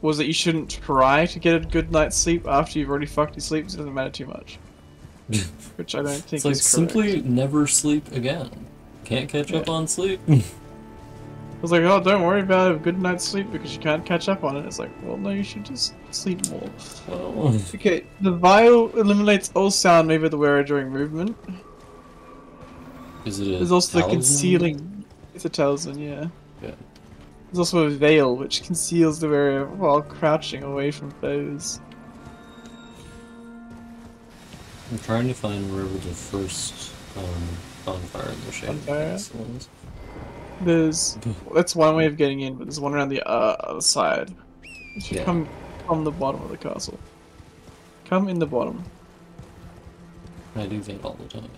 was that you shouldn't try to get a good night's sleep after you've already fucked your sleep. 'cause It doesn't matter too much. Which I don't think It's like is correct. simply never sleep again. Can't catch up on sleep. I was like, oh, don't worry about a good night's sleep because you can't catch up on it. It's like, well, no, you should just sleep more. well, Okay, the vial eliminates all sound made by the wearer during movement. is it a There's also the concealing. It's a talisman, yeah. Yeah. There's also a veil which conceals the wearer while crouching away from foes. I'm trying to find wherever the first um, bonfire in the shape Bonfire? is. There's that's one way of getting in, but there's one around the uh, other side. You should Yeah. come from the bottom of the castle. Come in the bottom. I do that all the time.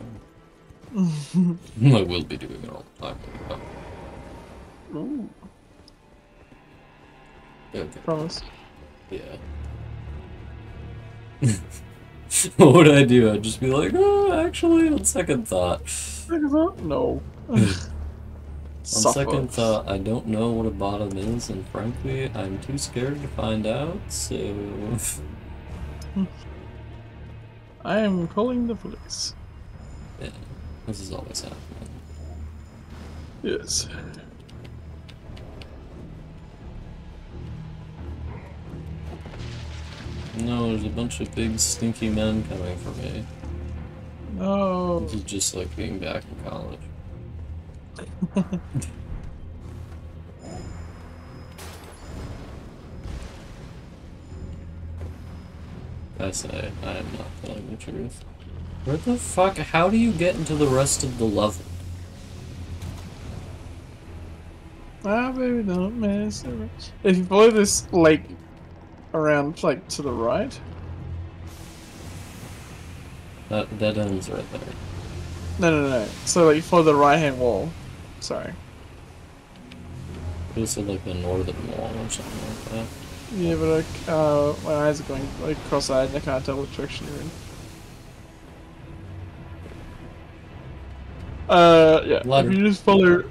I will be doing it all the time. Ooh, Okay. promise. Yeah. what would I do? I'd just be like, oh, actually, on second thought. No. On Suffer. second thought, I don't know what a bottom is, and frankly, I'm too scared to find out, so. I am calling the police. yeah, this is always happening. Yes. No, there's a bunch of big, stinky men coming for me. No. This is just like being back in college. I say, I am not telling the truth. Where the fuck? How do you get into the rest of the level? Ah, baby, don't mess around. If you follow this lake around, like, to the right, That dead ends right there. no, no, no. So, like, you follow the right-hand wall. Sorry. It said like the northern wall or something like that. Yeah, but like, uh, my eyes are going like cross-eyed and I can't tell which direction you're in. Uh, yeah. Ladder. If you just follow.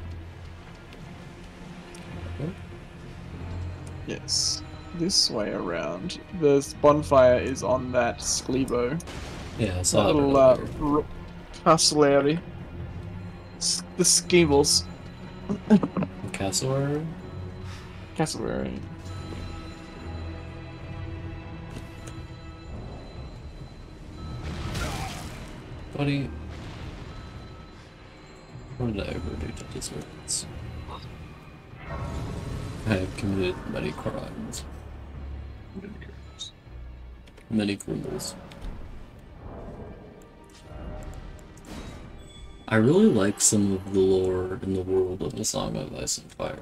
Okay. Yes. This way around. The bonfire is on that Skleebo. Yeah, I That saw it little uh, earlier. The Skeebles. Castle area? Castle. Buddy. What did I ever do to deserve this? I have committed many crimes. Many criminals. I really like some of the lore in the world of the Song of Ice and Fire.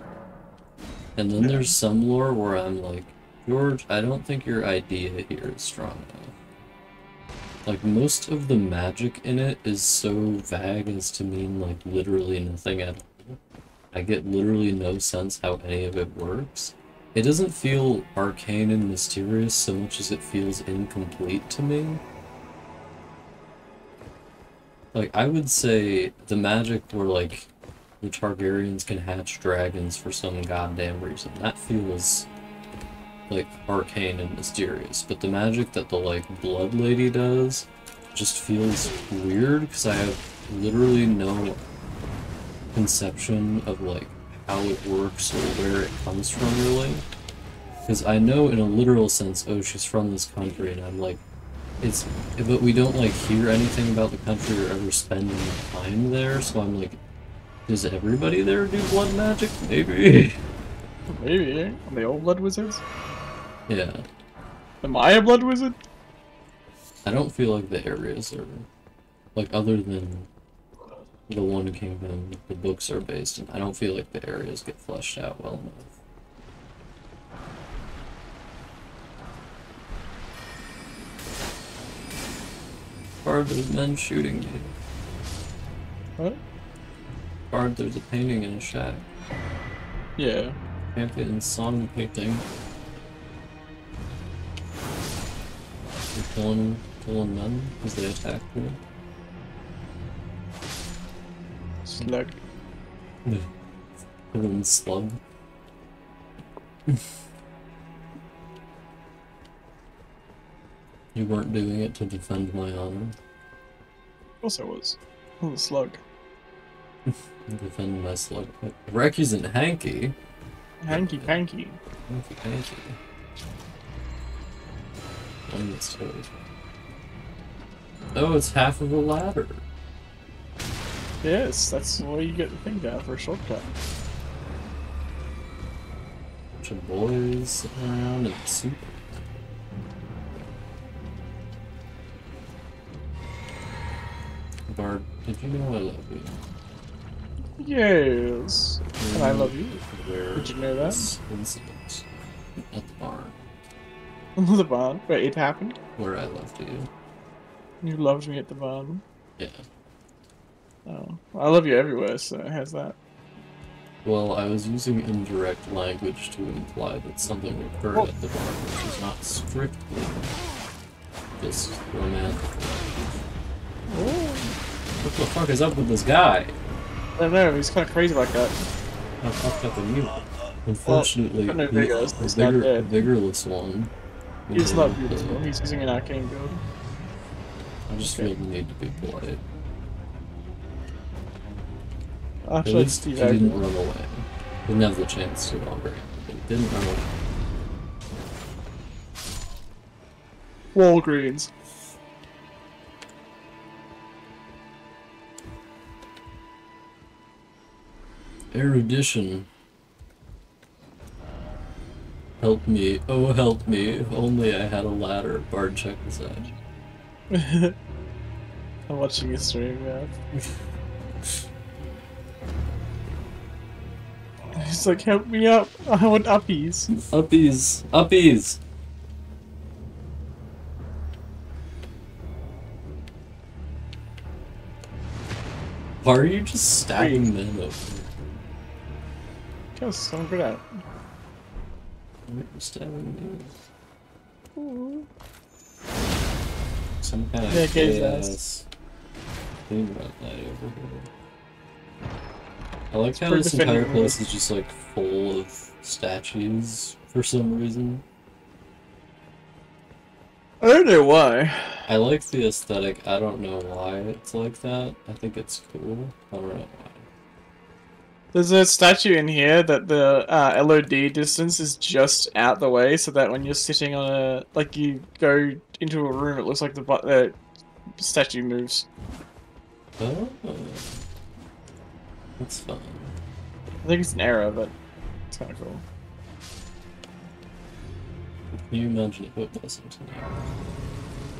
And then there's some lore where I'm like, George, I don't think your idea here is strong enough. Like, most of the magic in it is so vague as to mean, like, literally nothing at all. I get literally no sense how any of it works. It doesn't feel arcane and mysterious so much as it feels incomplete to me. Like, I would say the magic where, like, the Targaryens can hatch dragons for some goddamn reason. That feels, like, arcane and mysterious. But the magic that the, like, Blood Lady does just feels weird, because I have literally no conception of, like, how it works or where it comes from, really. Because I know in a literal sense, oh, she's from this country, and I'm like, it's, but we don't like hear anything about the country or ever spend any time there. So I'm like, does everybody there do blood magic? Maybe. Maybe. eh? Are they all blood wizards? yeah, Am I a blood wizard? I don't feel like the areas are like other than the one kingdom the books are based in. I don't feel like the areas get fleshed out well enough. Bard, there's men shooting me. What? Bard, there's a painting in a shack. Yeah. Can't get in song painting. You're killing, killing men because they attack me. Slug. Killing slug. you weren't doing it to defend my honor. Of course I was. Oh, the slug. Defend my slug. Recky's and Hanky. Hanky panky. Hanky Panky. One that's told. Oh, it's half of a ladder. Yes, that's why you get the thing down for a shortcut. bunch of boys sitting around and soup. Did you know I love you? Yes. And I love you. Did you know that? incident at the barn the barn. Wait, it happened? where I loved you. You loved me at the barn. Yeah. Oh. I love you everywhere, so it has that. Well, I was using indirect language to imply that something occurred Oh. at the barn, which is not strictly just romantic. What the fuck is up with this guy? I don't know, he's kind of crazy like that. How fucked up are you? Unfortunately, no the, vigors, the he's not vigor, dead. vigorless one. He's not beautiful. He's using an arcane build. I just Okay. feel the need to be polite. I At least he Steve didn't run away. Didn't have the chance to longer, but he didn't run away. Walgreens. Erudition. Help me, oh help me, if only I had a ladder, Bard check this out. I'm watching your stream, man. He's like, help me up. I want uppies. Uppies! Uppies! Why are you just stabbing them over? Yes, I'm good at it. Why are you stabbing me? Some kind of Yeah, chaos thing about that over here. I like how this entire defending place is just like full of statues for some reason. I don't know why. I like the aesthetic. I don't know why it's like that. I think it's cool. I don't know why. There's a statue in here that the uh, LOD distance is just out the way, so that when you're sitting on a like you go into a room, it looks like the statue moves. Oh, that's fun. I think it's an error, but it's kind of cool. Can you imagine if it wasn't?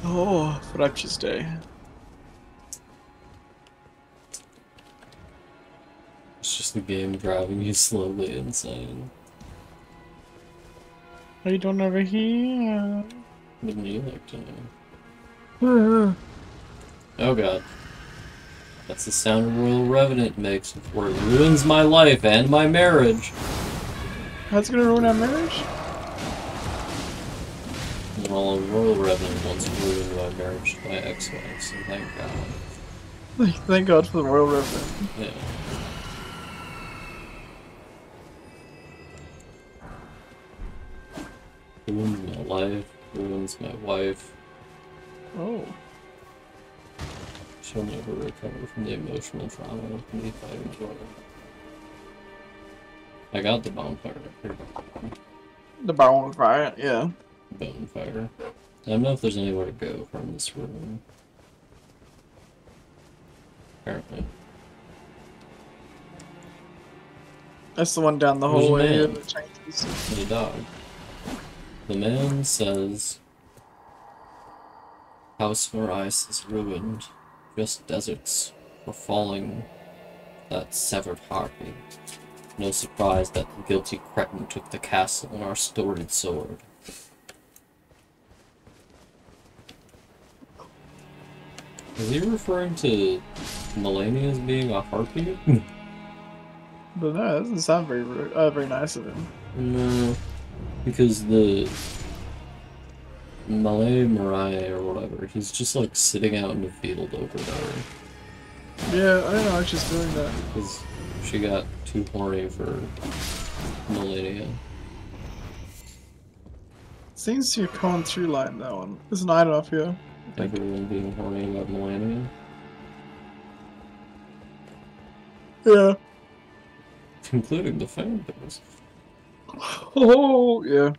Oh, Frapcious Day. It's just the game driving you slowly insane. How you doing over here? Wouldn't you like to know? Mm-hmm. Oh god. That's the sound a Royal Revenant makes before it ruins my life and my marriage. That's gonna ruin our marriage? Well, a Royal Revenant once ruined my marriage to my ex-wife, so thank god. Thank God for the Royal Revenant. Yeah. Ruins my life, ruins my wife. Oh. She'll never recover from the emotional trauma of me fighting for her. I got the bonfire. The Baron Fire, yeah. Bonfire. I don't know if there's anywhere to go from this room. Apparently. That's the one down the hallway. a dog. The man says, House where ice is ruined, just deserts were falling that severed heartbeat. No surprise that the guilty cretin took the castle and our storied sword. Is he referring to Malenia as being a harpy? But no, that doesn't sound very uh, very nice of him. No, because the Malay Mariah or whatever, he's just like sitting out in the field over there Yeah, I don't know why she's doing that. because she got too horny for Malenia. Seems to be a common through line, that one. There's an item up here. Everyone being horny about Malenia. Yeah. Including the fanboys. Oh, yeah.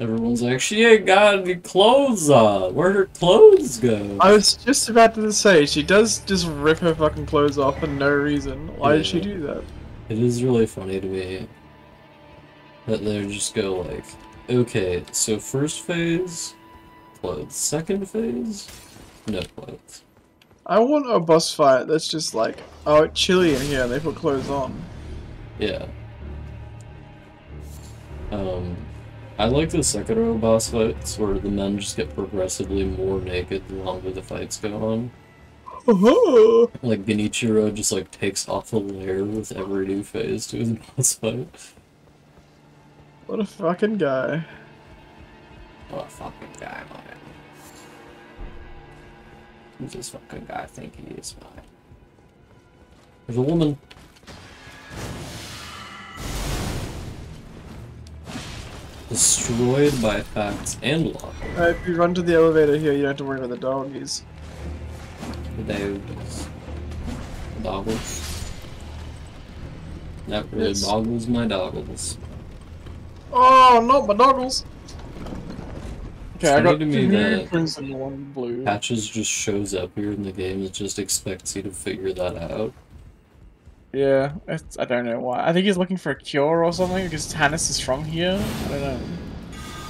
Everyone's like, she ain't got any clothes on. Where'd her clothes go? I was just about to say, she does just rip her fucking clothes off for no reason. Why did she do that? It is really funny to me that they just go like, okay, so first phase, clothes. Second phase, no clothes. I want a boss fight that's just like, oh, it's chilly in here, and they put clothes on. Yeah. Um, I like the Sekiro boss fights where the men just get progressively more naked the longer the fights go on. Oh, Like Genichiro just like takes off a layer with every new phase to his boss fight. what a fucking guy. What a fucking guy, man. Who's this fucking guy think he is, man? There's a woman. Destroyed by facts and law. Uh, if you run to the elevator here, you don't have to worry about the doggies. Those doggles. That really Yes. boggles my doggles. Oh, not my doggles! Okay, I got to me that one blue. Patches just shows up here in the game and just expects you to figure that out. Yeah, it's, I don't know why. I think he's looking for a cure or something because Tanith is from here. I don't know.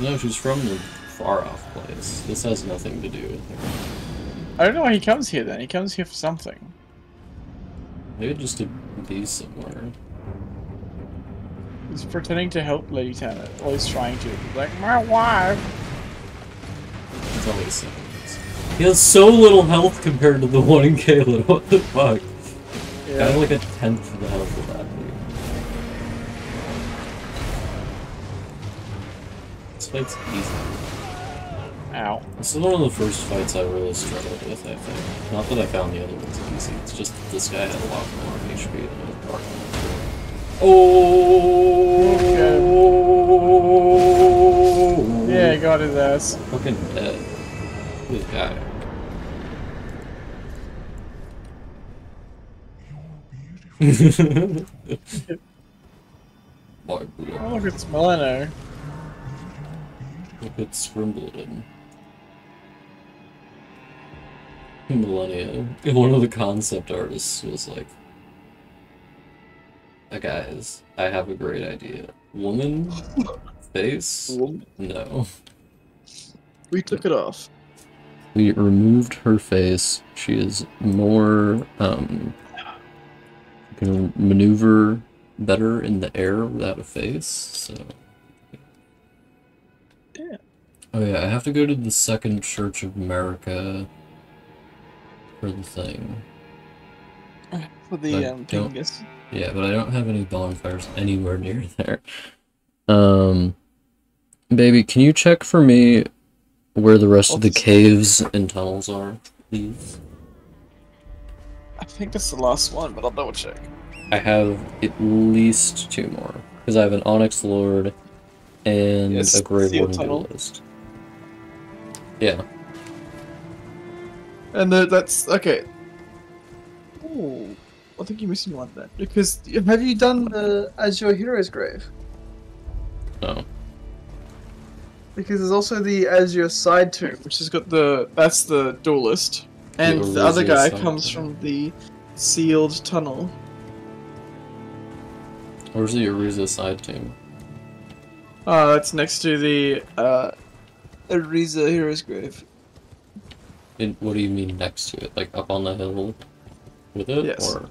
No, she's from the far off place. This has nothing to do with her. I don't know why he comes here then. He comes here for something. Maybe just to be somewhere. He's pretending to help Lady Tanith. Or he's trying to. He's like, my wife! That's all he. He has so little health compared to the one in Caelid. What the fuck? I have Yeah. like a tenth of the health of that dude. This fight's easy. Ow. This is one of the first fights I really struggled with, I think. Not that I found the other ones easy, it's just this guy had a lot more HP than the other Oh! Yeah, he got his ass. Fucking dead. This guy. Boy, Oh, look, it's Milano. Look at Scrimbledon. Millennia. One of the concept artists was like, "Uh, guys, I have a great idea. Woman? Face? No. We took it off. We removed her face. She is more, um, can maneuver better in the air without a face, so. Yeah. Oh yeah, I have to go to the Second Church of Marika for the thing. For the um, Yeah, but I don't have any bonfires anywhere near there. Um, baby, can you check for me where the rest of the caves and tunnels are, please? I think that's the last one, but I'll double check. I have at least two more because I have an Onyx Lord and Yes, a Grey Seal Warden. Duelist. Yeah, And the, that's okay. Ooh, I think you're missing one then. Because have you done the Auriza Hero's Grave? no. Because there's also the Auriza Side Tomb, which has got the that's the duelist, and the, other guy Side comes from the sealed tunnel. Where's the Auriza side tomb? Uh, that's next to the uh, Auriza Hero's Grave. In, what do you mean next to it? Like up on the hill with it? Yes. Or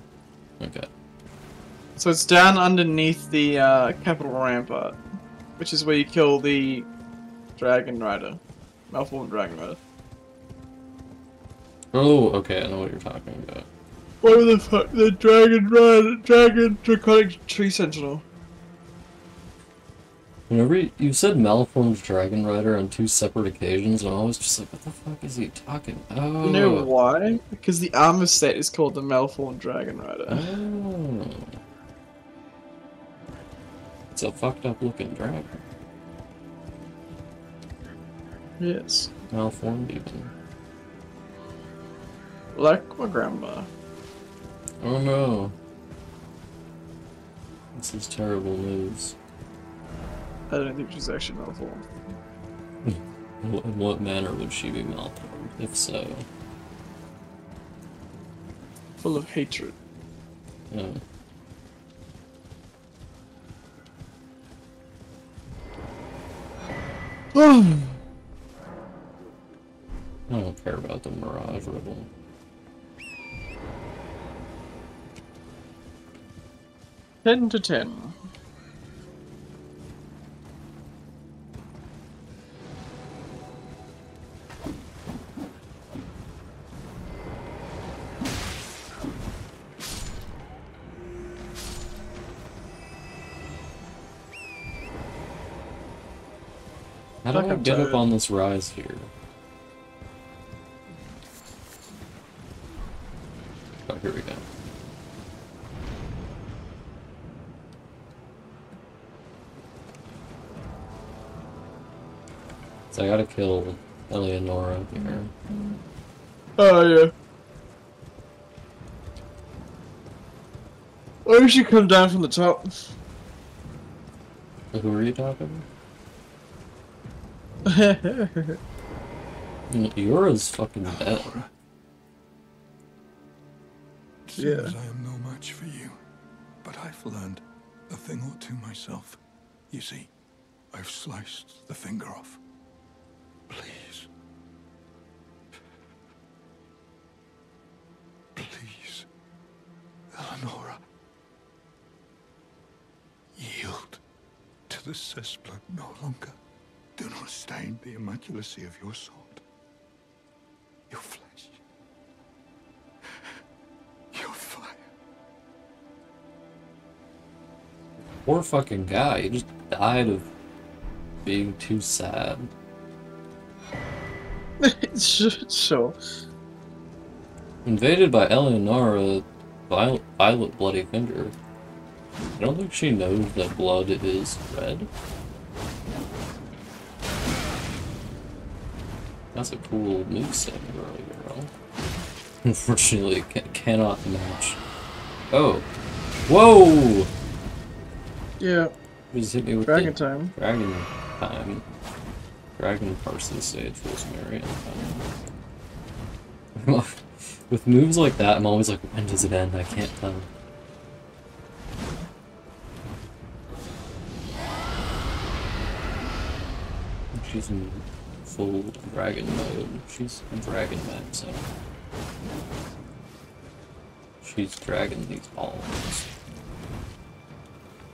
okay. So it's down underneath the uh, Capital Rampart, which is where you kill the Dragon Rider, Malformed Dragon Rider. Oh, okay. I know what you're talking about. What the fuck? The Dragon Rider, Dragon Draconic Tree Sentinel. Whenever you, you said malformed dragon rider on two separate occasions, and I was just like, what the fuck is he talking? Oh, You know why? Because the armor set is called the Malformed Dragon Rider. oh, it's a fucked up looking dragon, Yes. malformed even. Like my grandma. Oh no, this is terrible news. I don't think she's actually malformed. In what, manner would she be malformed? If so, Full of hatred. yeah. I don't care about the Mirage Rebel. 10 to 10. How do I I'm get up on this rise here? Oh, here we go. So I gotta kill Eleonora here. Oh, yeah. Or you should come down from the top. Who are you talking? Yura's fucking dead. Yeah. I am no match for you, but I've learned a thing or two myself. You see, I've sliced the finger off. Please. Please, Eleonora. Yield to the cesspool no longer. Do not stain the immaculacy of your sword. Your flesh. Your fire. Poor fucking guy. He just died of being too sad. sure. Invaded by Eleonora, Violet, Violet Bloody Finger. I don't think she knows that blood is red. That's a cool moveset, girly girl. Unfortunately, ca cannot match. Oh. Whoa! Yeah, Just hit me with dragon time. dragon time. Dragon person stage Rosemary. Um, with moves like that, I'm always like, when does it end? I can't tell. She's in full dragon mode. She's in dragon mode, so She's dragging these balls.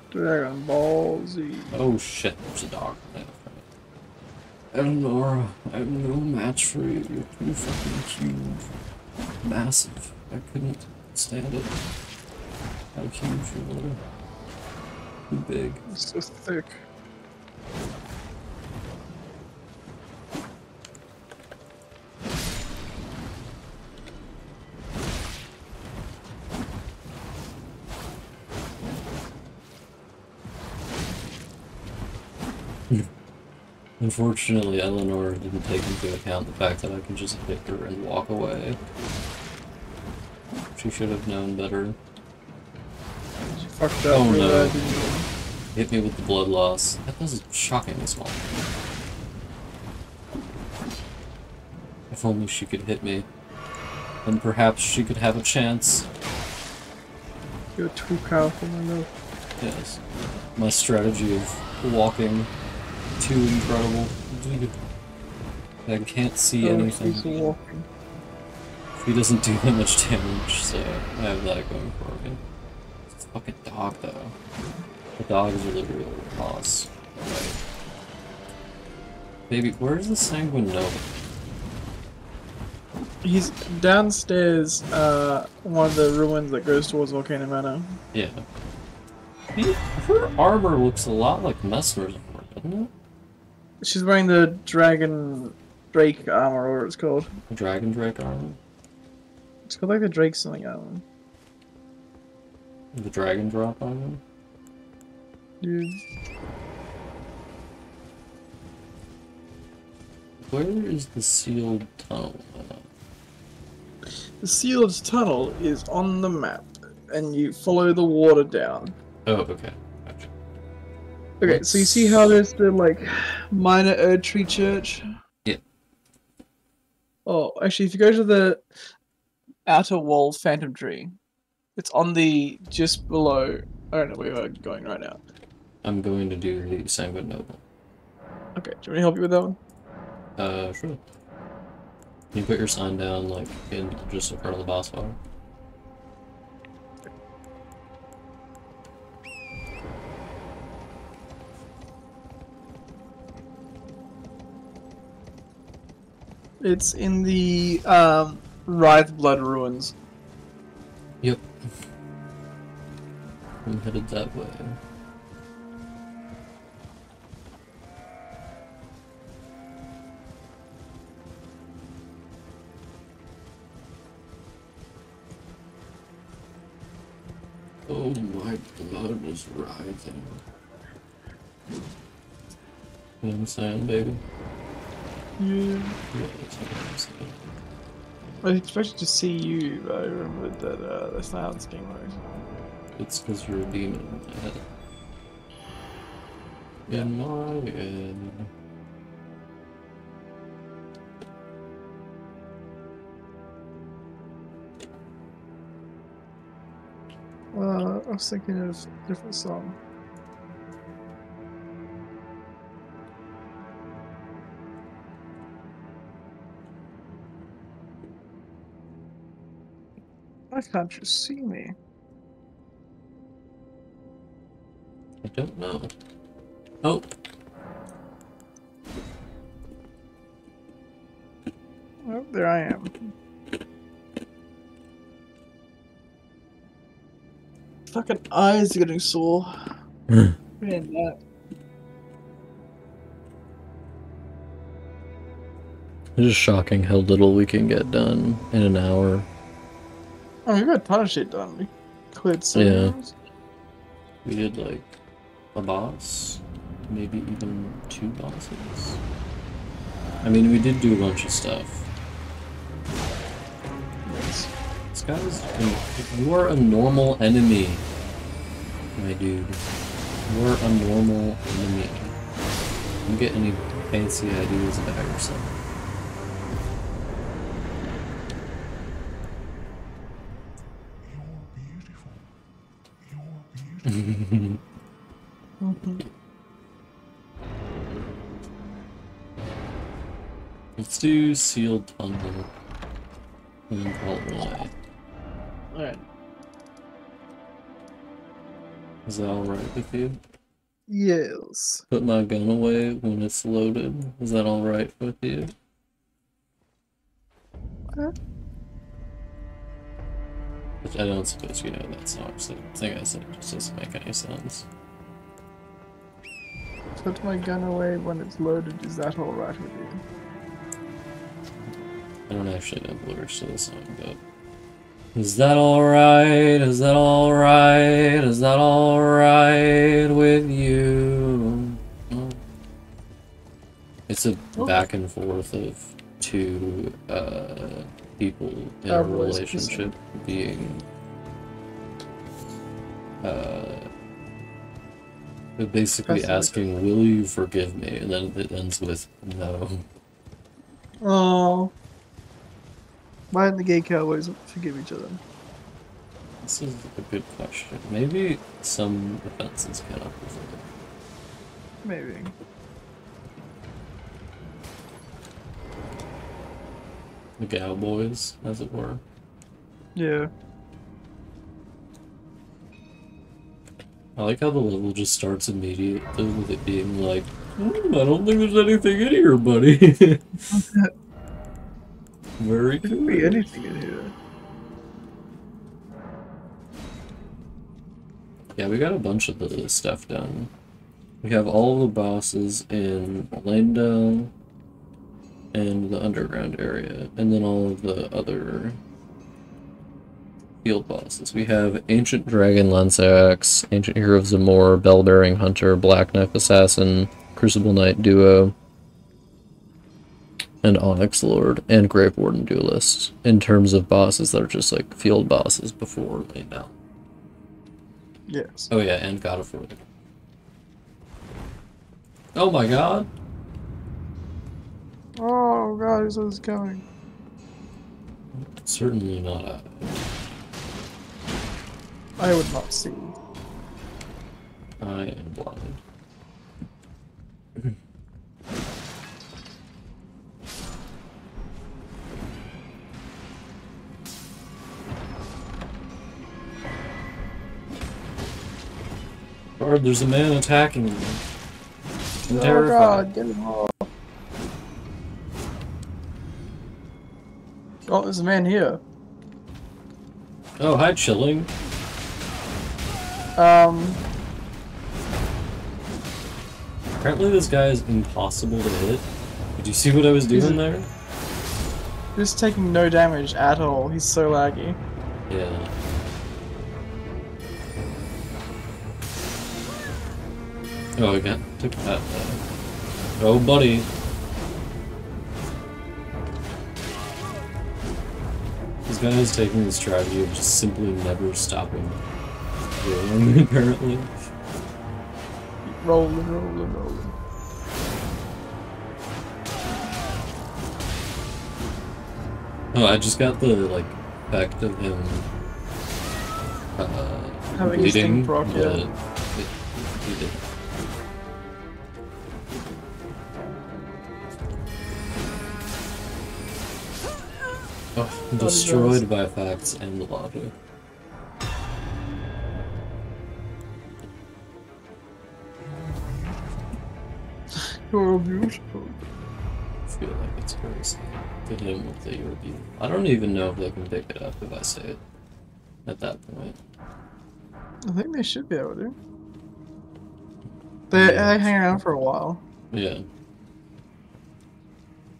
Dragon Ball Z. Oh shit, there's a dog. Eleanor, I'm no match for you. You're fucking huge. Massive. I couldn't stand it. How huge you were. Too big. So thick. Unfortunately, Eleanor didn't take into account the fact that I can just hit her and walk away. She should have known better. She fucked up Oh, no. bad. Hit me with the blood loss. That was shockingly small. If only she could hit me. Then perhaps she could have a chance. You're too powerful, my love. Yes. My strategy of walking too incredible. I can't see Oh, anything. He doesn't do that much damage, so I have that going for me. It's a fucking dog, though. The dog is really real boss. Right. Baby, where's the Sanguine Noble? He's downstairs, uh, one of the ruins that goes towards Volcano Manor. Yeah. He, her armor looks a lot like Messmer's armor, doesn't it? She's wearing the dragon Drake armor, or it's called. Dragon Drake armor? It's called like the Drake something armor. The Dragon Drop armor? Dude. Where is the sealed tunnel? The sealed tunnel is on the map, and you follow the water down. Oh, okay. Okay, so you see how there's the like minor Erd Tree Church? Yeah. Oh, actually, if you go to the outer wall Phantom Tree, it's on the just below. I don't know where you're going right now. I'm going to do the Sanguine Noble. Okay, do you want me to help you with that one? Uh, sure. Can you put your sign down, like, in just in front of the boss fight? It's in the um, Writhe Blood ruins. Yep. I'm headed that way. Oh, my blood is rising. You know what I'm saying, baby? Yeah. Yeah, that's what I'm saying. Expected to see you, but I remembered that uh, that's not how this game works. It's because you're a demon in my head. In my head. Uh, I was thinking of a different song. Why can't you see me? I don't know. Oh, Oh, there I am. Fucking eyes are getting sore. Man, that. it's just shocking how little we can get done in an hour. Oh, we got a ton of shit done. We cleared some Yeah. rooms. We did like a boss, maybe even two bosses. I mean, we did do a bunch of stuff. Yes. This guy's. You are a normal enemy, my dude. You are a normal enemy. Don't get any fancy ideas about yourself. Let's do sealed tunnel. And call it a. Alright. Is that alright with you? Yes. Put my gun away when it's loaded. Is that alright with you? What? Which I don't suppose you know that song, so the thing I said just doesn't make any sense. Put my gun away when it's loaded. Is that alright with you? I don't actually know the lyrics to the song, but. Is that alright? Is that alright? Is that alright with you? Oh. It's a back and forth of two uh, people in a relationship being. Uh, basically That's like- asking, Will you forgive me? And then it ends with, No. Oh. Why didn't the gay cowboys forgive each other? This is a good question. Maybe some offenses cannot be forgiven. Maybe. The cowboys, as it were. Yeah. I like how the level just starts immediately with it being like, "Hmm, I don't think there's anything in here, buddy. Very There could be anything in here. Yeah, we got a bunch of the stuff done. We have all the bosses in Leyndell and the underground area, and then all of the other field bosses. We have Ancient Dragon Lansseax, Ancient Hero of Zamor, Bellbearing Hunter, Black Knife Assassin, Crucible Knight Duo, and Onyx Lord, and Grave Warden Duelist, in terms of bosses that are just like field bosses before Leyndell. Yes. Oh yeah, and God of War. Oh my god! Oh god, this going? Certainly not I. I would not see. I am blind. Bard, there's a man attacking me. I'm Oh terrified. god, get him. Oh, there's a man here. Oh, hi, chilling. Um, Apparently this guy is impossible to hit. Did you see what I was doing there? just taking no damage at all. He's so laggy. Yeah. Oh, again. Took that. Oh, buddy. This is taking the strategy of just simply never stopping rolling, apparently. Rolling, rolling, rolling. Oh, I just got the, like, effect of him uh, Having bleeding, proc, yeah. it, he did. Destroyed by facts and logic. You're beautiful. I feel like it's crazy to him with the review. I don't even know if they can pick it up if I say it at that point. I think they should be able to. They, Yeah. they hang around for a while. Yeah.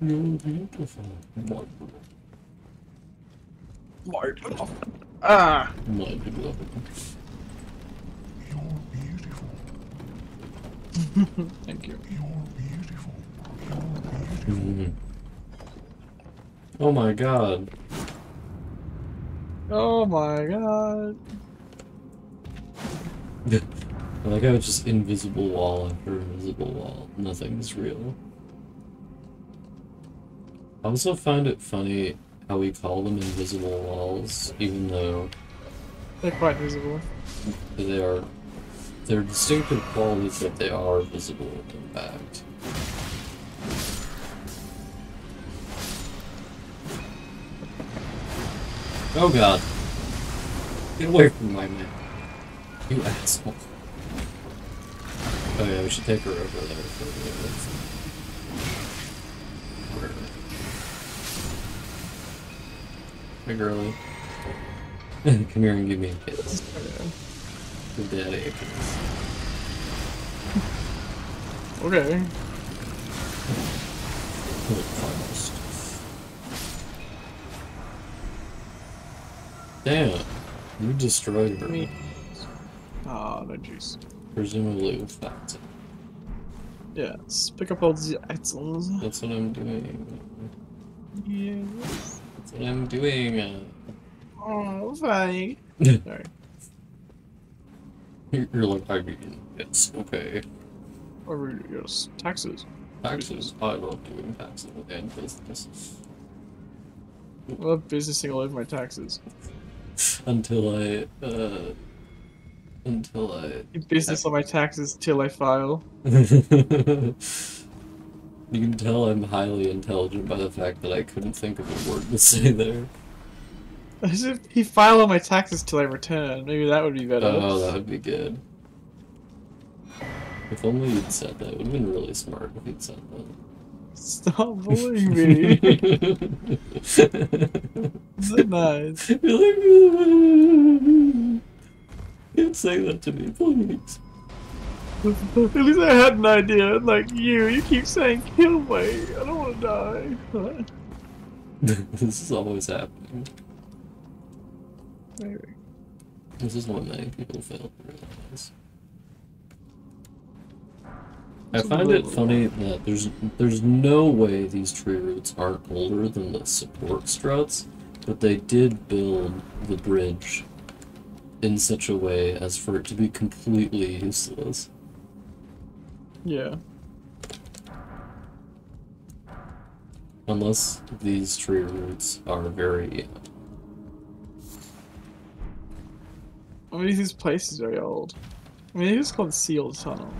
You're beautiful. My, Ah! my beloved. Thank you. Mhm. Oh my god. Oh my god. I like how it's just invisible wall after invisible wall. Nothing's real. I also find it funny how we call them invisible walls, even though They're quite visible. they are they're distinctive qualities that they are visible in fact. Oh god. Get away from my man. You asshole. Oh yeah, we should take her over there for the Hey girlie. Come here and give me a kiss. Give daddy a kiss. Okay. Look. Damn, you destroyed her. Me. Ah, no juice. Presumably with that. Yes. Pick up all the items. That's what I'm doing. Yes. What I'm doing. Uh, Oh, fine. Sorry. you're you're like, I mean, it's okay. Over yes. Taxes. Taxes. I love doing taxes and business. I love businessing all over my taxes. Until I, uh, until I business on my taxes till I file. you can tell I'm highly intelligent by the fact that I couldn't think of a word to say there. As if he file on my taxes till I return. Maybe that would be better. Oh, that would be good. If only you'd said that. It would have been really smart if you'd said that. Stop bullying me. Is that nice? You're like, Can't say that to me, please. At least I had an idea. Like you, you keep saying kill me. I don't want to die. this is always happening. Maybe. This is what many people fail to realize. I find it funny that there's there's no way these tree roots aren't older than the support struts, but they did build the bridge in such a way as for it to be completely useless. Yeah. Unless these tree roots are very I mean, this place is very old. I mean, it's called Sealed Tunnel.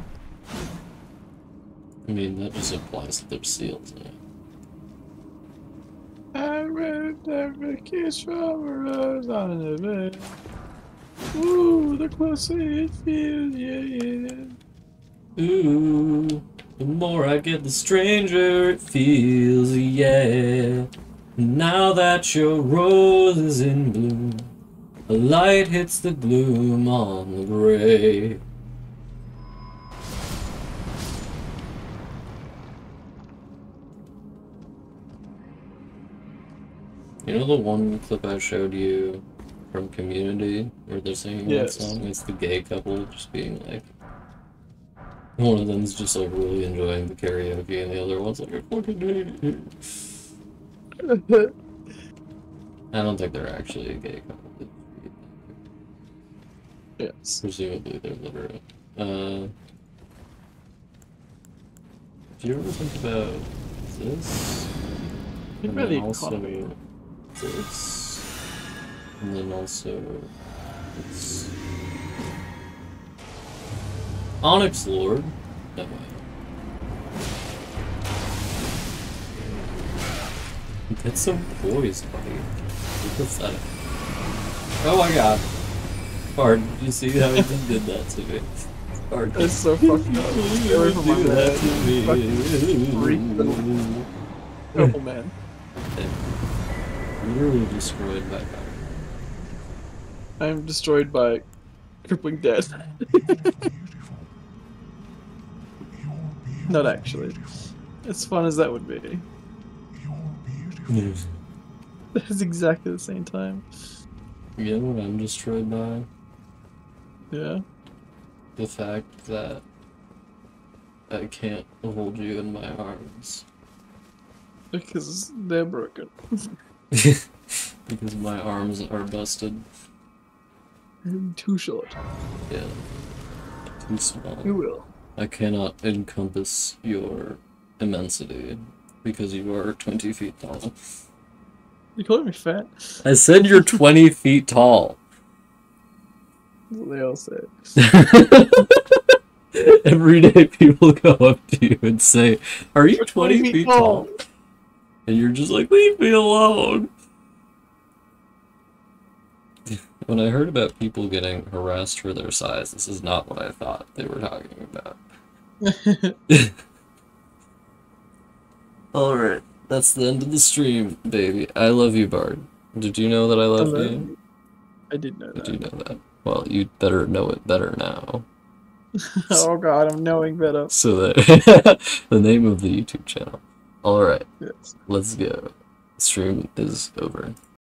I mean that just implies that they're sealed. yeah. I read every kiss from a rose on the bed. Ooh, the closer it feels, yeah, yeah. Ooh, the more I get, the stranger it feels, yeah. Now that your rose is in bloom, a light hits the gloom on the gray. You know the one clip I showed you from Community where they're singing Yes. that song? It's the gay couple just being like. One of them's just like really enjoying the karaoke, and the other one's like, I fucking hate it. I don't think they're actually a gay couple. yes. Presumably they're literate. Uh, do you ever think about this? Think And about then the also this. And then also this. Onyx Lord. Way. That's so poised, buddy. Pathetic. Oh my god. Did you see how he did that to me? Bard, That's so fucking up. Stay away from my do that to man. me. Fucking purple man. Literally destroyed by fire. I am destroyed by crippling death. Not actually. As fun as that would be. That's exactly the same time. Yeah, what I'm destroyed by? Yeah. The fact that I can't hold you in my arms. Because they're broken. because my arms are busted. And too short. Yeah. Too small. You will? I cannot encompass your immensity because you are 20 feet tall. You calling me fat? I said you're 20 feet tall. That's what they all say. Every day people go up to you and say, Are you You're 20 feet tall? And you're just like, Leave me alone. When I heard about people getting harassed for their size, this is not what I thought they were talking about. Alright, that's the end of the stream, baby. I love you, Bard. Did you know that I love you? I did know Did you that. know that? Well, you better know it better now. oh god, I'm knowing better. So that the name of the YouTube channel. Alright, Yes. let's go. Stream is over.